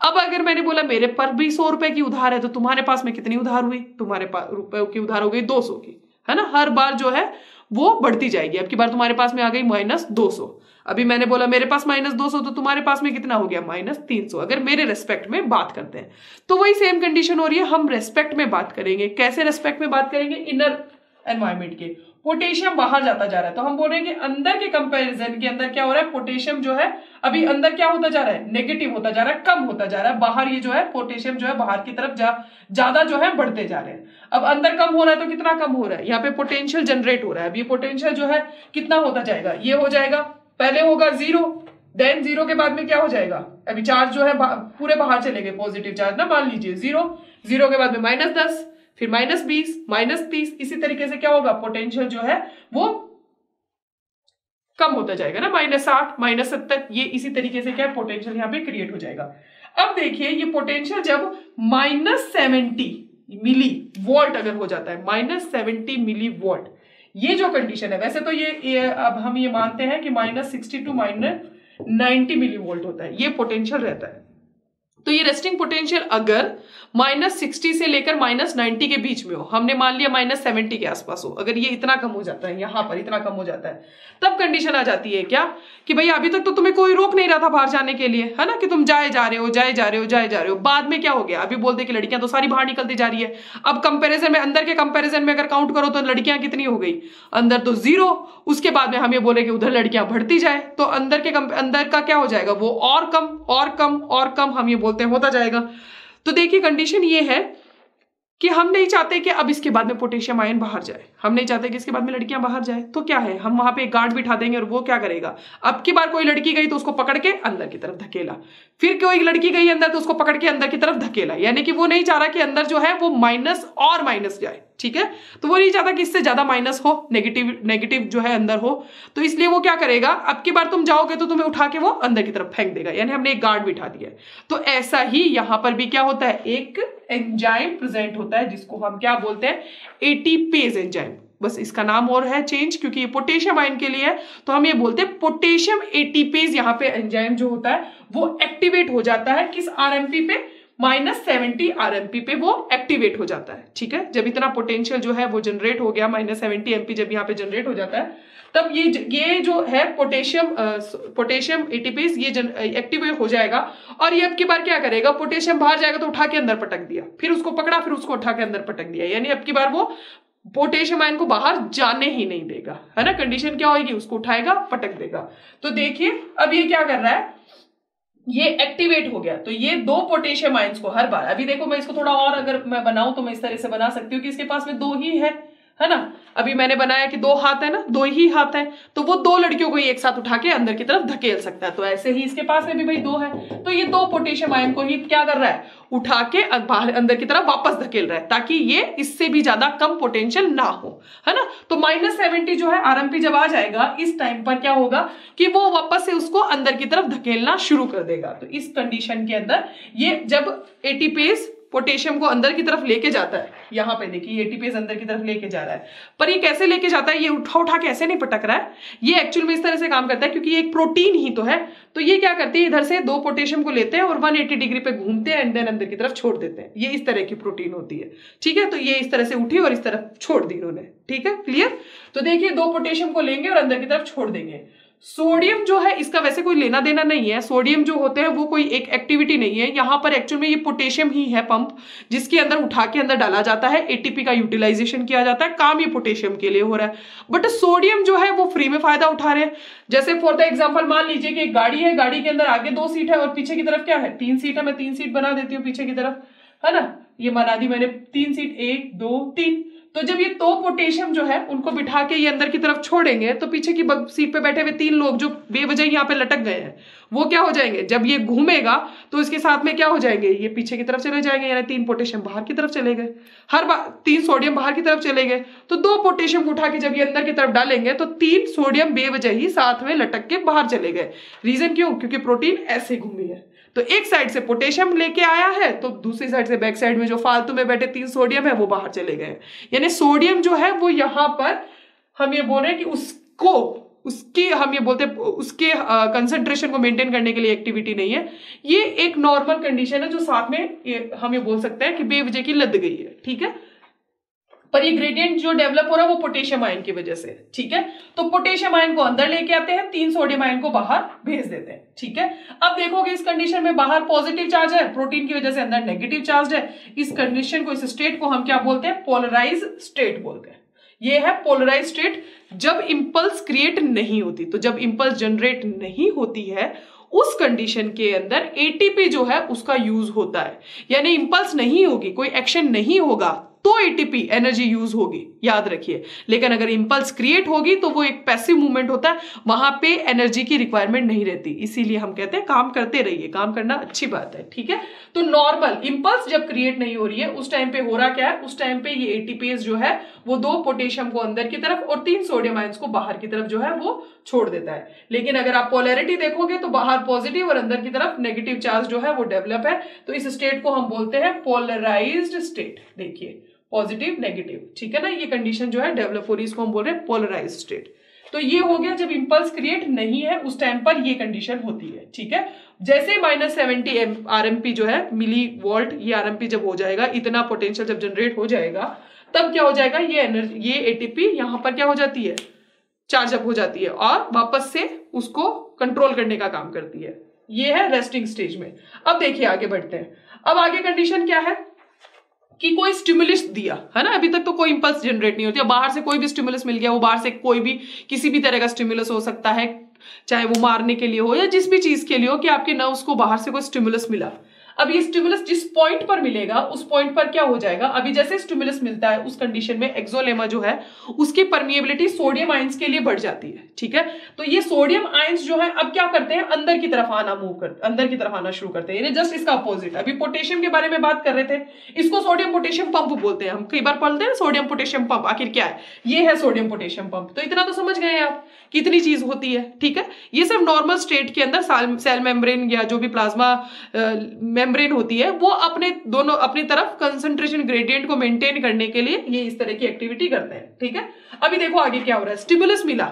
अब अगर मैंने बोला, मेरे पर भी सौ रुपए की उधार है तो तुम्हारे पास में कितनी उधार हुई? तुम्हारे पास रुपए की उधार हो गई दो सौ की, है ना? हर बार जो है, वो बढ़ती जाएगी। अब की बार तुम्हारे पास में आ गई माइनस दो सौ। अभी मैंने बोला, मेरे पास माइनस दो सौ तो तुम्हारे पास में कितना हो गया? माइनस तीन सौ। अगर मेरे रेस्पेक्ट में बात करते हैं तो वही सेम कंडीशन हो रही है। हम रेस्पेक्ट में बात करेंगे। कैसे रेस्पेक्ट में बात करेंगे? इनर एनवायरमेंट के। पोटेशियम बाहर जाता जा रहा है। तो हम बोल रहे हैं कि अंदर के कंपैरिजन के अंदर क्या हो रहा है? पोटेशियम जो है, अभी अंदर क्या होता जा रहा है? नेगेटिव होता जा रहा है, कम होता जा रहा है। बाहर ये जो है पोटेशियम जो है, बाहर की तरफ़ ज़्यादा जो है, बढ़ते जा रहे हैं। अब अंदर कम हो रहा है तो कितना कम हो रहा है? यहाँ पे पोटेंशियल जनरेट हो रहा है। अब ये पोटेंशियल जो है, कितना होता जाएगा? ये हो जाएगा पहले होगा ज़ीरो देन ज़ीरो के बाद में क्या हो जाएगा? अभी चार्ज जो है पूरे बाहर चले गए पॉजिटिव चार्ज ना मान लीजिए ज़ीरो ज़ीरो के बाद में माइनस दस, फिर माइनस बीस माइनस तीस, इसी तरीके से क्या होगा? पोटेंशियल जो है वो कम होता जाएगा ना माइनस साठ माइनस सत्तर, ये इसी तरीके से क्या है? पोटेंशियल यहाँ पे क्रिएट हो जाएगा। अब देखिए, ये पोटेंशियल जब माइनस सेवेंटी मिली वोल्ट अगर हो जाता है माइनस सेवेंटी मिली वोल्ट ये जो कंडीशन है वैसे तो ये, ये अब हम ये मानते हैं कि minus sixty to minus ninety millivolt होता है ये पोटेंशियल रहता है। तो ये रेस्टिंग पोटेंशियल अगर माइनस सिक्सटी से लेकर माइनस नाइनटी के बीच में हो, हमने मान लिया माइनस सेवेंटी के आसपास हो, अगर ये इतना कम हो जाता है, यहाँ पर इतना कम हो जाता है, तब कंडीशन आ जाती है क्या? कि भाई अभी तक तो तुम्हें कोई रोक नहीं रहा था बाहर जाने के लिए, है ना? कि तुम जाए जा रहे हो, जाए जा रहे हो, जाए जा रहे हो, बाद में क्या हो गया? अभी बोलते कि लड़कियाँ तो सारी बाहर निकलती जा रही है। अब कंपेरिजन में, अंदर के कंपेरिजन में अगर काउंट करो तो लड़कियाँ कितनी हो गई? अंदर तो ज़ीरो उसके बाद में हम ये बोले कि उधर लड़कियाँ बढ़ती जाए तो अंदर के अंदर का क्या हो जाएगा? वो और कम और कम और कम हम ये बोलते हैं, होता जाएगा। तो देखिए कंडीशन ये है कि हम नहीं चाहते कि अब इसके बाद में पोटेशियम आयन बाहर जाए। हम नहीं चाहते कि इसके बाद में लड़कियाँ बाहर जाए। तो क्या है? हम वहाँ पे एक गार्ड बिठा देंगे और वो क्या करेगा? अब की बार कोई लड़की गई तो उसको पकड़ के अंदर की तरफ़ धकेला। फिर कोई लड़की गई अंदर तो उसको पकड़ के अंदर की तरफ़ धकेला। यानी कि वो नहीं चाह रहा कि अंदर जो है वो माइनस और माइनस जाए। ठीक है? तो वो नहीं चाहता कि इससे ज़्यादा माइनस हो नेगेटिव नेगेटिव जो है अंदर हो। तो इसलिए वो क्या करेगा? अब की बार तुम जाओगे तो तुम्हें उठा के वो अंदर की तरफ़ फेंक देगा। यानी हमने एक गार्ड बिठा दिया तो ऐसा ही यहाँ पर भी क्या होता है? एक एंजाइम प्रेजेंट होता है, जिसको हम क्या बोलते हैं? एटीपेज एंजाइम बस इसका नाम और है चेंज क्योंकि ये पोटेशियम आयन के लिए है। तो हम ये बोलते हैं पोटेशियम एटीपेज यहाँ पे एंजाइम जो होता है, वो एक्टिवेट हो जाता है किस आरएमपी पे? माइनस सेवेंटी आर पे वो एक्टिवेट हो जाता है, ठीक है? जब इतना पोटेंशियल जो है वो जनरेट हो गया, माइनस सेवेंटी एमपी जब यहाँ पे जनरेट हो जाता है, तब ये ये जो है पोटेशियम पोटेशियम एटीपीज ये एक्टिवेट हो जाएगा और ये अब की बार क्या करेगा? पोटेशियम बाहर जाएगा तो उठा के अंदर पटक दिया, फिर उसको पकड़ा, फिर उसको उठा के अंदर पटक दिया, यानी अब की बार वो पोटेशियम आयन को बाहर जाने ही नहीं देगा, है ना? कंडीशन क्या होगी? उसको उठाएगा, पटक देगा। तो देखिए, अब ये क्या कर रहा है? ये एक्टिवेट हो गया। तो ये दो पोटेशियम आयंस को हर बार, अभी देखो मैं इसको थोड़ा और अगर मैं बनाऊँ तो मैं इस तरह से बना सकती हूँ कि इसके पास में दो ही है। है ना? अभी मैंने बनाया कि दो हाथ है ना, दो ही हाथ है तो वो दो लड़कियों को ही एक साथ उठा के अंदर की तरफ़ धकेल सकता है। तो ऐसे ही इसके पास में भी भाई दो है। तो ये दो पोटेशियम आयन को ही क्या कर रहा है? उठा के बाहर अंदर की तरफ़ वापस धकेल रहा है, ताकि ये इससे भी ज़्यादा कम पोटेंशियल ना हो, है ना? तो माइनस सेवेंटी जो है आरएमपी जब आ जाएगा, इस टाइम पर क्या होगा कि वो वापस से उसको अंदर की तरफ़ धकेलना शुरू कर देगा। तो इस कंडीशन के अंदर ये जब एटीपीज पोटेशियम को अंदर की तरफ़ लेके जाता है। यहाँ पे देखिए एटीपीएस अंदर की तरफ़ लेके जा रहा है। पर ये कैसे लेके जाता है? ये उठा उठा के ऐसे नहीं पटक रहा है। ये एक्चुअल में इस तरह से काम करता है, क्योंकि ये एक प्रोटीन ही तो है। तो ये क्या करते हैं? इधर से दो पोटेशियम को लेते हैं और वन डिग्री पे घूमते हैं एंड देन अंदर की तरफ़ छोड़ देते हैं। ये इस तरह की प्रोटीन होती है। ठीक है? तो ये इस तरह से उठी और इस तरफ़ छोड़ दी इन्होंने। ठीक है? क्लियर तो देखिए, दो पोटेशियम को लेंगे और अंदर की तरफ़ छोड़ देंगे। सोडियम जो है, इसका वैसे कोई लेना देना नहीं है। सोडियम जो होते हैं, वो कोई एक एक्टिविटी नहीं है। यहाँ पर एक्चुअल में ये पोटेशियम ही है पंप जिसके अंदर उठा के अंदर डाला जाता है। एटीपी का यूटिलाइजेशन किया जाता है। काम ये पोटेशियम के लिए हो रहा है। बट सोडियम जो है, वो फ्री में फ़ायदा उठा रहे हैं। जैसे फॉर द एग्ज़ाम्पल मान लीजिए कि एक गाड़ी है, गाड़ी के अंदर आगे दो सीट है और पीछे की तरफ़ क्या है? तीन सीट है, मैं तीन सीट बना देती हूँ पीछे की तरफ़। है ना? ये बना दी मैंने, तीन सीट एक, दो, तीन। तो जब ये तो पोटेशियम जो है, उनको बिठा के ये अंदर की तरफ़ छोड़ेंगे तो पीछे की सीट पे बैठे हुए तीन लोग जो बेवजह यहाँ पे लटक गए हैं, वो क्या हो जाएँगे? जब ये घूमेगा तो इसके साथ में क्या हो जाएँगे? ये पीछे की तरफ़ चले जाएँगे, यानी तीन पोटेशियम बाहर की तरफ़ चले गए। हर बार तीन सोडियम बाहर की तरफ़ चले गए। तो दो पोटेशियम उठा के जब ये अंदर की तरफ़ डालेंगे तो तीन सोडियम बेवजह ही साथ में लटक के बाहर चले गए। रीजन क्यों? क्योंकि प्रोटीन ऐसे घूमी है। तो एक साइड से पोटेशियम लेके आया है तो दूसरी साइड से बैक साइड में जो फालतू में बैठे तीन सोडियम है वो बाहर चले गए। यानी सोडियम जो है वो यहाँ पर हम ये बोल रहे हैं कि उसको उसकी हम ये बोलते हैं उसके कंसंट्रेशन को मेंटेन करने के लिए एक्टिविटी नहीं है। ये एक नॉर्मल कंडीशन है जो साथ में ये, हम ये बोल सकते हैं कि बेवजह की लद गई है ठीक है? पर ये ग्रेडियंट जो डेवलप हो रहा है वो पोटेशियम आयन की वजह से, ठीक है? तो पोटेशियम आयन को अंदर लेके आते हैं, तीन सोडियम आयन को बाहर भेज देते हैं, ठीक है? अब देखोगे इस कंडीशन में बाहर पॉजिटिव चार्ज है प्रोटीन की वजह से अंदर नेगेटिव चार्ज है। इस कंडीशन को, इस स्टेट को हम क्या बोलते हैं? पोलराइज स्टेट बोलते हैं। ये है पोलराइज स्टेट जब इंपल्स क्रिएट नहीं होती तो जब इंपल्स जनरेट नहीं होती है, उस कंडीशन के अंदर एटीपी जो है, उसका यूज़ होता है। यानी इंपल्स नहीं होगी, कोई एक्शन नहीं होगा तो एटीपी एनर्जी यूज़ होगी, याद रखिए। लेकिन अगर इंपल्स क्रिएट होगी तो वो एक पैसिव मूवमेंट होता है, वहाँ पे एनर्जी की रिक्वायरमेंट नहीं रहती। इसीलिए हम कहते हैं, काम करते रहिए, काम करना अच्छी बात है, ठीक है? तो नॉर्मल इंपल्स जब क्रिएट नहीं हो रही है, उस टाइम पे हो रहा क्या है? उस टाइम पे ये एटीपीएस जो है, वो दो पोटेशियम को अंदर की तरफ़ और तीन सोडियम आयंस को बाहर की तरफ़ जो है, वो छोड़ देता है। लेकिन अगर आप पोलैरिटी देखोगे तो बाहर पॉजिटिव और अंदर की तरफ़ नेगेटिव चार्ज जो है, वो डेवलप है। तो इस स्टेट को हम बोलते हैं पोलराइज्ड स्टेट देखिए। पॉजिटिव नेगेटिव ठीक है ना? ये कंडीशन जो है डेवलप हो रही है इसको हम बोल रहे हैं पोलराइज स्टेट तो ये हो गया, जब इंपल्स क्रिएट नहीं है, उस टाइम पर ये कंडीशन होती है। ठीक है? जैसे माइनस सेवेंटी आर जो है, मिली वोल्ट ये आर जब हो जाएगा, इतना पोटेंशियल जब जनरेट हो जाएगा, तब क्या हो जाएगा? ये एनर्जी ये एटीपी यहाँ पर क्या हो जाती है? चार्ज अप हो जाती है और वापस से उसको कंट्रोल करने का काम करती है। ये है रेस्टिंग स्टेज में। अब देखिए आगे बढ़ते हैं। अब आगे कंडीशन क्या है? कि कोई स्टिमुलस दिया, है ना? अभी तक तो कोई इंपल्स जनरेट नहीं होती। बाहर से कोई भी स्टिमुलस मिल गया, वो बाहर से कोई भी, किसी भी तरह का स्टिमुलस हो सकता है, चाहे वो मारने के लिए हो या जिस भी चीज़ के लिए हो कि आपके नर्व्स को बाहर से कोई स्टिमुलस मिला। अब ये स्टिमुलस जिस पॉइंट पर मिलेगा, उस पॉइंट पर क्या हो जाएगा? अभी जैसे स्टिमुलस मिलता है, उस कंडीशन में एक्सोलेमा जो है, उसकी परमिएबिलिटी सोडियम आयंस के लिए बढ़ जाती है, ठीक है? तो ये सोडियम आयंस जो है, अब क्या करते हैं? अंदर की तरफ़ आना मूव कर, अंदर की तरफ़ आना शुरू करते हैं। जस्ट इसका अपोजिट अभी पोटेशियम के बारे में बात कर रहे थे, इसको सोडियम पोटेशियम पंप बोलते हैं। हम कई बार पढ़ते हैं सोडियम पोटेशियम पंप आखिर क्या है? ये है सोडियम पोटेशियम पंप तो इतना तो समझ गए आप, कितनी चीज़ होती है, ठीक है? ये सब नॉर्मल स्टेट के अंदर सेल मेम्ब्रेन या जो भी प्लाज्मा मेम्ब्रेन होती है, वो अपने दोनों, अपनी तरफ़ कंसंट्रेशन ग्रेडियंट को मेंटेन करने के लिए ये इस तरह की एक्टिविटी करते हैं, ठीक है? अभी देखो आगे क्या हो रहा है। स्टिमुलस मिला।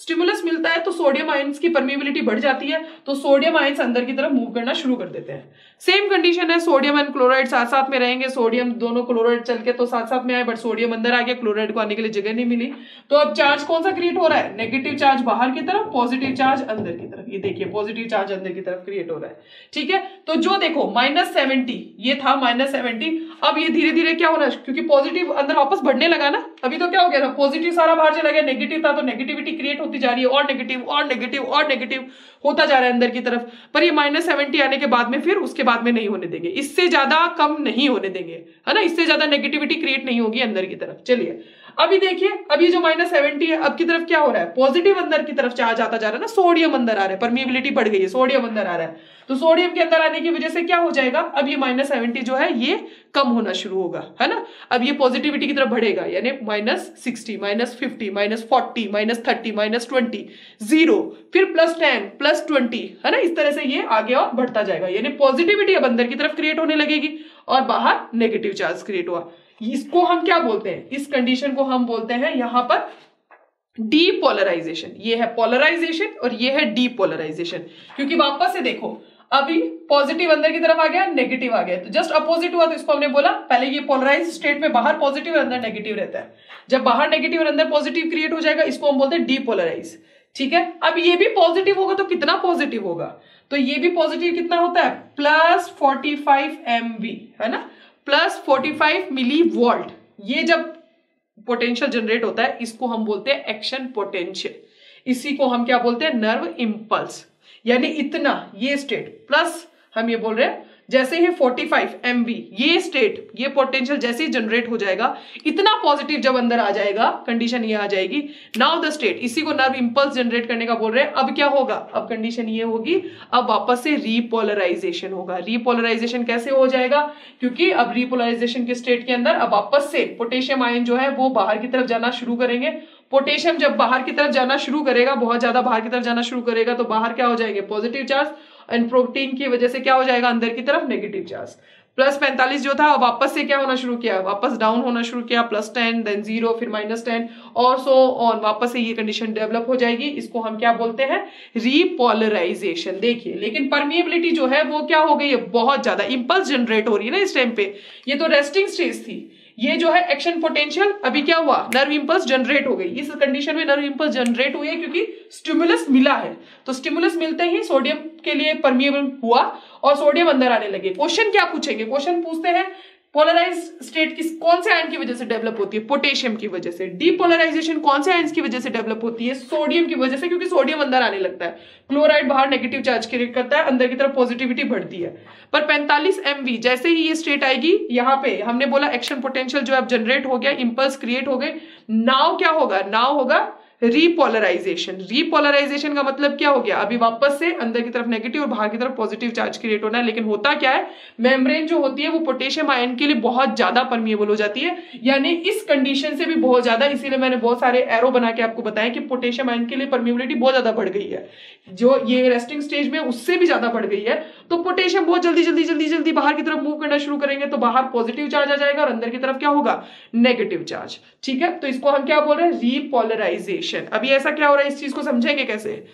स्टिमुलस मिलता है तो सोडियम आयंस की परमिबिलिटी बढ़ जाती है तो सोडियम आयंस अंदर की तरफ़ मूव करना शुरू कर देते हैं। सेम कंडीशन है सोडियम एंड क्लोराइड साथ साथ में रहेंगे। सोडियम दोनों क्लोराइड चल के तो साथ साथ में आए बट सोडियम अंदर आ गया क्लोराइड को आने के लिए जगह नहीं मिली। तो अब चार्ज कौन सा क्रिएट हो रहा है? नेगेटिव चार्ज बाहर की तरफ़ पॉजिटिव चार्ज अंदर की तरफ़। ये देखिए पॉजिटिव चार्ज अंदर की तरफ़ क्रिएट हो रहा है। ठीक है? तो जो देखो माइनस ये था माइनस अब ये धीरे धीरे क्या हो रहा है? क्योंकि पॉजिटिव अंदर वापस बढ़ने लगा ना अभी तो क्या हो गया था? पॉजिटिव सारा बाहर चला गया। नेगेटिव था तो नेगेटिविटी क्रिएट होती जा रही है। और नेगेटिव और नेगेटिव और नेगेटिव होता जा रहा है अंदर की तरफ़। पर ये माइनस सेवेंटी आने के बाद में फिर उसके बाद में नहीं होने देंगे। इससे ज़्यादा कम नहीं होने देंगे। है ना? इससे ज़्यादा नेगेटिविटी क्रिएट नहीं होगी अंदर की तरफ़। चलिए। अभी देखिए, अभी जो माइनस सेवेंटी है, अब की तरफ़ क्या हो रहा है? पॉजिटिव अंदर की तरफ़ चार्ज आता जा रहा है ना सोडियम अंदर आ रहा है परमिबिलिटी बढ़ गई है सोडियम अंदर आ रहा है। तो सोडियम के अंदर आने की वजह से क्या हो जाएगा? अब ये माइनस सेवेंटी जो है, ये कम होना शुरू होगा, है ना? अब ये पॉजिटिविटी की तरफ़ बढ़ेगा, यानी minus sixty minus fifty minus forty minus thirty minus twenty zero फिर प्लस टेन प्लस ट्वेंटी है ना? इस तरह से ये आगे और बढ़ता जाएगा, यानी पॉजिटिविटी अब अंदर की तरफ़ क्रिएट होने लगेगी और बाहर नेगेटिव चार्ज क्रिएट हुआ। इसको हम क्या बोलते हैं? इस कंडीशन को हम बोलते हैं यहाँ पर डीपोलराइजेशन ये है पोलराइजेशन और ये है डीपोलराइजेशन क्योंकि वापस से देखो, अभी पॉजिटिव अंदर की तरफ़ आ गया नेगेटिव आ गया। तो जस्ट अपोजिट हुआ तो इसको हमने बोला, पहले ये पोलराइज स्टेट में बाहर पॉजिटिव और अंदर नेगेटिव रहता है। जब बाहर नेगेटिव और अंदर पॉजिटिव क्रिएट हो जाएगा, इसको हम बोलते हैं डीपोलराइज ठीक है? अब ये भी पॉजिटिव होगा तो कितना पॉजिटिव होगा? तो ये भी पॉजिटिव कितना होता है? प्लस फोर्टी फाइव एम है ना? Plus forty five millivolt ये जब पोटेंशियल जनरेट होता है, इसको हम बोलते हैं एक्शन पोटेंशियल इसी को हम क्या बोलते हैं? नर्व इम्पल्स यानी इतना, ये स्टेट प्लस हम ये बोल रहे हैं जैसे ही 45 फाइव ये स्टेट ये पोटेंशियल जैसे ही जनरेट हो जाएगा, इतना पॉजिटिव जब अंदर आ जाएगा कंडीशन ये आ जाएगी। नाउ द स्टेट इसी को नर्व इंपल्स जनरेट करने का बोल रहे हैं। अब क्या होगा? अब कंडीशन ये होगी, अब वापस से रीपोलराइजेशन होगा। रीपोलराइजेशन कैसे हो जाएगा? क्योंकि अब रीपोलराइजेशन के स्टेट के अंदर, अब वापस से पोटेशियम आयन जो है, वो बाहर की तरफ़ जाना शुरू करेंगे। पोटेशियम जब बाहर की तरफ़ जाना शुरू करेगा, बहुत ज़्यादा बाहर की तरफ़ जाना शुरू करेगा तो बाहर क्या हो जाएँगे? पॉजिटिव चार्ज एंड प्रोटीन की वजह से क्या हो जाएगा? अंदर की तरफ़ नेगेटिव चार्ज प्लस पैंतालीस जो था वापस से क्या होना शुरू किया? वापस डाउन होना शुरू किया प्लस टेन देन ज़ीरो फिर माइनस टेन और सो ऑन वापस से ये कंडीशन डेवलप हो जाएगी। इसको हम क्या बोलते हैं? रीपोलराइजेशन देखिए, लेकिन परमिएबिलिटी जो है, वो क्या हो गई है? बहुत ज़्यादा इंपल्स जनरेट हो रही है ना इस टाइम पे। ये तो रेस्टिंग स्टेज थी। ये जो है एक्शन पोटेंशियल अभी क्या हुआ? नर्व इंपल्स जनरेट हो गई। इस कंडीशन में नर्व इंपल्स जनरेट हुई है क्योंकि स्टिमुलस मिला है। तो स्टिमुलस मिलते ही सोडियम के लिए परमिएबल हुआ और सोडियम अंदर आने लगे। क्वेश्चन क्या पूछेंगे? क्वेश्चन पूछते हैं पोलराइज स्टेट किस कौन से आयन की वजह से डेवलप होती है? पोटेशियम की वजह से। डीपोलराइजेशन कौन से आयन की वजह से डेवलप होती है? सोडियम की वजह से, क्योंकि सोडियम अंदर आने लगता है। क्लोराइड बाहर नेगेटिव चार्ज क्रिएट करता है, अंदर की तरफ़ पॉजिटिविटी बढ़ती है। पर 45 एम जैसे ही ये स्टेट आएगी, यहाँ पे हमने बोला एक्शन पोटेंशियल जो अब जनरेट हो गया इंपल्स क्रिएट हो गए नाव क्या होगा? नाव होगा रीपोलराइजेशन रीपोलराइजेशन का मतलब क्या हो गया? अभी वापस से अंदर की तरफ़ नेगेटिव और बाहर की तरफ़ पॉजिटिव चार्ज क्रिएट होना है, लेकिन होता क्या है? मेम्ब्रेन जो होती है, वो पोटेशियम आयन के लिए बहुत ज़्यादा परमिएबल हो जाती है। यानी इस कंडीशन से भी बहुत ज़्यादा, इसीलिए मैंने बहुत सारे एरो बना के आपको बताया कि पोटेशियम आयन के लिए परमिबिलिटी बहुत ज़्यादा बढ़ गई है। जो ये रेस्टिंग स्टेज में उससे भी ज़्यादा बढ़ गई है। तो पोटेशियम बहुत जल्दी जल्दी जल्दी जल्दी बाहर की तरफ़ मूव करना शुरू करेंगे तो बाहर पॉजिटिव चार्ज आ जाएगा और अंदर की तरफ़ क्या होगा? नेगेटिव चार्ज ठीक है? तो इसको हम क्या बोल रहे हैं? रीपोलराइजेशन रिएक्शन अभी ऐसा क्या हो रहा है? इस चीज़ को समझेंगे कैसे?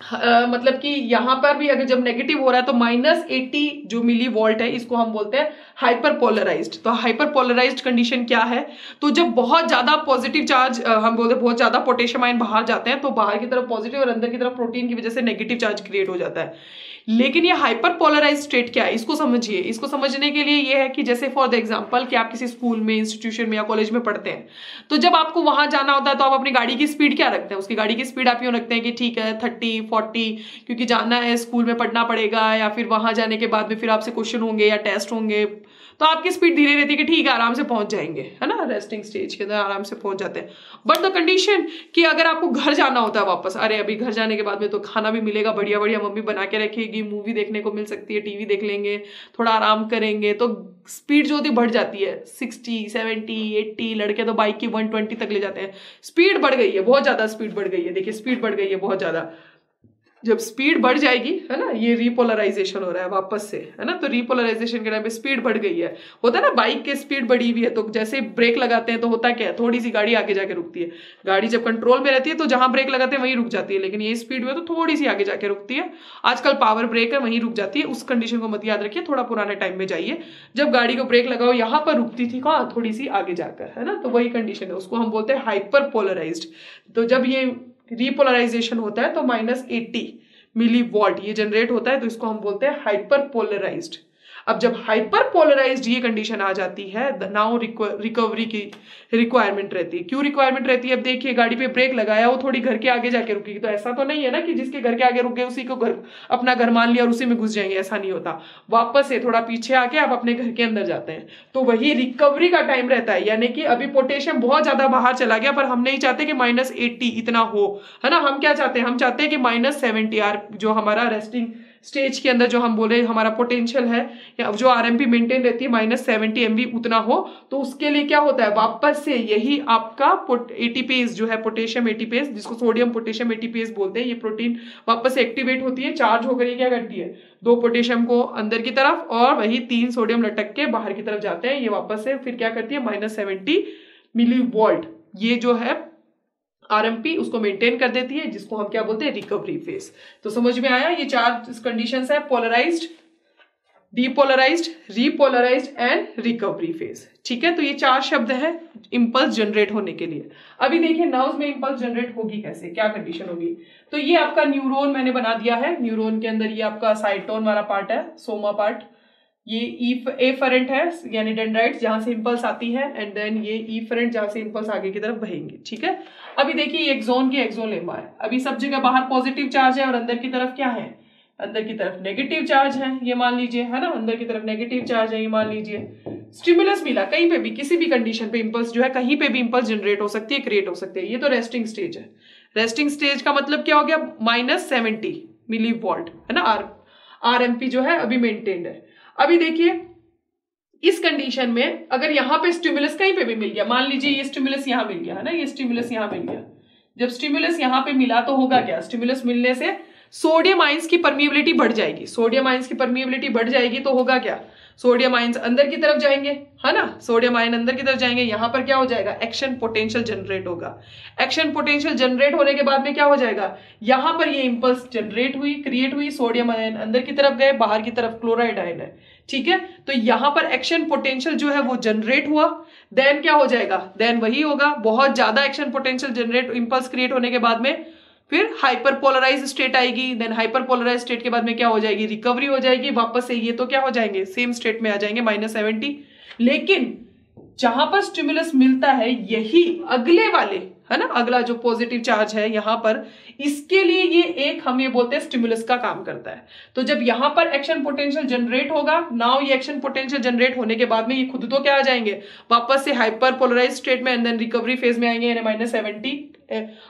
Uh, मतलब कि यहाँ पर भी अगर जब नेगेटिव हो रहा है तो माइनस एटी जो मिली वोल्ट है इसको हम बोलते हैं हाइपर पोलराइज्ड तो हाइपर पोलराइज्ड कंडीशन क्या है? तो जब बहुत ज़्यादा पॉजिटिव चार्ज हम बोलते हैं बहुत ज़्यादा पोटेशियम आयन बाहर जाते हैं तो बाहर की तरफ़ पॉजिटिव और अंदर की तरफ़ प्रोटीन की वजह से नेगेटिव चार्ज क्रिएट हो जाता है। लेकिन ये हाइपर पोलराइज स्टेट क्या है? इसको समझिए। इसको समझने के लिए ये है कि जैसे फॉर द एग्ज़ाम्पल कि आप किसी स्कूल में इंस्टीट्यूशन में या कॉलेज में पढ़ते हैं। तो जब आपको वहाँ जाना होता है तो आप अपनी गाड़ी की स्पीड क्या रखते हैं? उसकी गाड़ी की स्पीड आप यूँ रखते हैं कि ठीक है थर्टी फोर्टी क्योंकि जाना है स्कूल में पढ़ना पड़ेगा या फिर वहाँ जाने के बाद में फिर आपसे क्वेश्चन होंगे या टेस्ट होंगे। तो आपकी स्पीड धीरे रहती है कि ठीक है, आराम से पहुँच जाएँगे, है ना? रेस्टिंग स्टेज के अंदर आराम से पहुँच जाते हैं। बट द कंडीशन कि अगर आपको घर जाना होता है वापस, अरे अभी घर जाने के बाद में तो खाना भी मिलेगा बढ़िया बढ़िया मम्मी बना के रखेगी मूवी देखने को मिल सकती है टीवी देख लेंगे, थोड़ा आराम करेंगे तो स्पीड जो होती बढ़ जाती है। सिक्सटी सेवेंटी एट्टी लड़के तो बाइक की वन ट्वेंटी तक ले जाते हैं। स्पीड बढ़ गई है, बहुत ज़्यादा स्पीड बढ़ गई है, देखिए स्पीड बढ़ गई है, बहुत ज़्यादा। जब स्पीड बढ़ जाएगी, है ना, ये रिपोलराइजेशन हो रहा है वापस से, है ना तो रिपोलराइजेशन के टाइम पे स्पीड बढ़ गई है। होता है ना बाइक की स्पीड बढ़ी हुई है तो जैसे ब्रेक लगाते हैं तो होता क्या है थोड़ी सी गाड़ी आगे जाके रुकती है। गाड़ी जब कंट्रोल में रहती है तो जहाँ ब्रेक लगाते हैं, वहीं रुक जाती है, लेकिन ये स्पीड में तो थोड़ी सी आगे जाके रुकती है। आजकल पावर ब्रेक है, वहीं रुक जाती है, उस कंडीशन को मत याद रखिए, थोड़ा पुराने टाइम में जाइए। जब गाड़ी को ब्रेक लगाओ, यहाँ पर रुकती थी, कहा थोड़ी सी आगे जाकर, है ना तो वही कंडीशन है, उसको हम बोलते हैं हाइपर पोलराइज तो जब ये रिपोलराइजेशन होता है तो माइनस एट्टी मिली वॉल्ट ये जनरेट होता है तो इसको हम बोलते हैं हाइपर पोलराइज्ड अब जब हाइपर पोलराइज ये कंडीशन आ जाती है नाउ रिकवरी की रिक्वायरमेंट रहती है। क्यों रिक्वायरमेंट रहती है? अब देखिए, गाड़ी पे ब्रेक लगाया, वो थोड़ी घर के आगे जाके रुकेगी। तो ऐसा तो नहीं है ना कि जिसके घर के आगे रुके, उसी को घर, अपना घर मान लिया और उसी में घुस जाएँगे। ऐसा नहीं होता। वापस से थोड़ा पीछे आके आप अपने घर के अंदर जाते हैं। तो वही रिकवरी का टाइम रहता है। यानी कि अभी पोटेशियम बहुत ज़्यादा बाहर चला गया, पर हम नहीं चाहते कि माइनस इतना हो। है ना? हम क्या चाहते हैं? हम चाहते हैं कि माइनस सेवेंटी आर जो हमारा रेस्टिंग स्टेज के अंदर जो हम बोले हमारा पोटेंशियल है, या जो आर एम पी मेंटेन रहती है माइनस सेवेंटी एम उतना हो तो उसके लिए क्या होता है? वापस से यही आपका एटीपीएस जो है पोटेशियम एटीपीएस जिसको सोडियम पोटेशियम एटीपीएस बोलते हैं, ये प्रोटीन वापस से एक्टिवेट होती है चार्ज होकर ये क्या करती है? दो पोटेशियम को अंदर की तरफ़ और वही तीन सोडियम लटक के बाहर की तरफ़ जाते हैं, ये वापस से फिर क्या करती है? माइनस सेवेंटी मिली वोल्ट ये जो है आरएमपी उसको मेंटेन कर देती है, जिसको हम क्या बोलते हैं रिकवरी फ़ेज़ तो समझ में आया? ये चार कंडीशन है polarized depolarized repolarized and recovery phase ठीक है? तो ये चार शब्द है इंपल्स जनरेट होने के लिए. अभी देखिए नर्व्स में इंपल्स जनरेट होगी कैसे? क्या कंडीशन होगी? तो ये आपका न्यूरोन मैंने बना दिया है. न्यूरोन के अंदर ये आपका साइटोन वाला पार्ट है सोमा पार्ट ये ई ए फरेंट है, यानी डेंड्राइट जहाँ से इंपल्स आती है एंड देन ये ई फरेंट जहाँ से इंपल्स आगे की तरफ़ बहेंगे, ठीक है? अभी देखिए एक्सोन की एक्सोन लेमा है। अभी सब जगह बाहर पॉजिटिव चार्ज है और अंदर की तरफ़ क्या है? अंदर की तरफ़ नेगेटिव चार्ज है, ये मान लीजिए, है ना? अंदर की तरफ़ नेगेटिव चार्ज है, ये मान लीजिए। स्टिमुलस मिला, कहीं पे भी, किसी भी कंडीशन पे इंपल्स जो है, कहीं पे भी इंपल्स जनरेट हो सकती है क्रिएट हो सकती है। ये तो रेस्टिंग स्टेज है। रेस्टिंग स्टेज का मतलब क्या हो गया? माइनस सेवेंटी मिली वॉल्ट है ना? आर आर जो है, अभी मेंटेन्ड है। अभी देखिए, इस कंडीशन में अगर यहाँ पे स्टिमुलस कहीं पे भी मिल गया, मान लीजिए ये स्टिमुलस यहाँ मिल गया, है ना? ये स्टिमुलस यहाँ मिल गया। जब स्टिमुलस यहाँ पे मिला तो होगा क्या? स्टिमुलस मिलने से सोडियम आइंस की परमिएबिलिटी बढ़ जाएगी। सोडियम आइंस की परमिएबिलिटी बढ़ जाएगी तो होगा क्या? सोडियम आइंस अंदर की तरफ़ जाएँगे। है ना? सोडियम आयन अंदर की तरफ़ जाएँगे, यहाँ पर क्या हो जाएगा? एक्शन पोटेंशियल जनरेट होगा। एक्शन पोटेंशियल जनरेट होने के बाद में क्या हो जाएगा? यहाँ पर ये इंपल्स जनरेट हुई क्रिएट हुई सोडियम आयन अंदर की तरफ़ गए, बाहर की तरफ़ क्लोराइड आयन है। ठीक है? तो यहाँ पर एक्शन पोटेंशियल जो है वो जनरेट हुआ। देन क्या हो जाएगा? देन वही होगा। बहुत ज़्यादा action potential generate impulse create होने के बाद में फिर हाइपर पोलराइज स्टेट आएगी। देन हाइपर पोलराइज स्टेट के बाद में क्या हो जाएगी? रिकवरी हो जाएगी। वापस से ये तो क्या हो जाएँगे? सेम स्टेट में आ जाएँगे माइनस सेवेंटी लेकिन जहाँ पर स्टिमुलस मिलता है, यही अगले वाले, है ना? अगला जो पॉजिटिव चार्ज है, यहाँ पर इसके लिए ये एक, हम ये बोलते हैं स्टिमुलस का काम करता है। तो जब यहाँ पर एक्शन पोटेंशियल जनरेट होगा नाउ ये एक्शन पोटेंशियल जनरेट होने के बाद में ये खुद तो क्या आ जाएँगे? वापस से हाइपर पोलराइज स्टेट में एंड देन रिकवरी फ़ेज़ में आएँगे माइनस सेवेंटी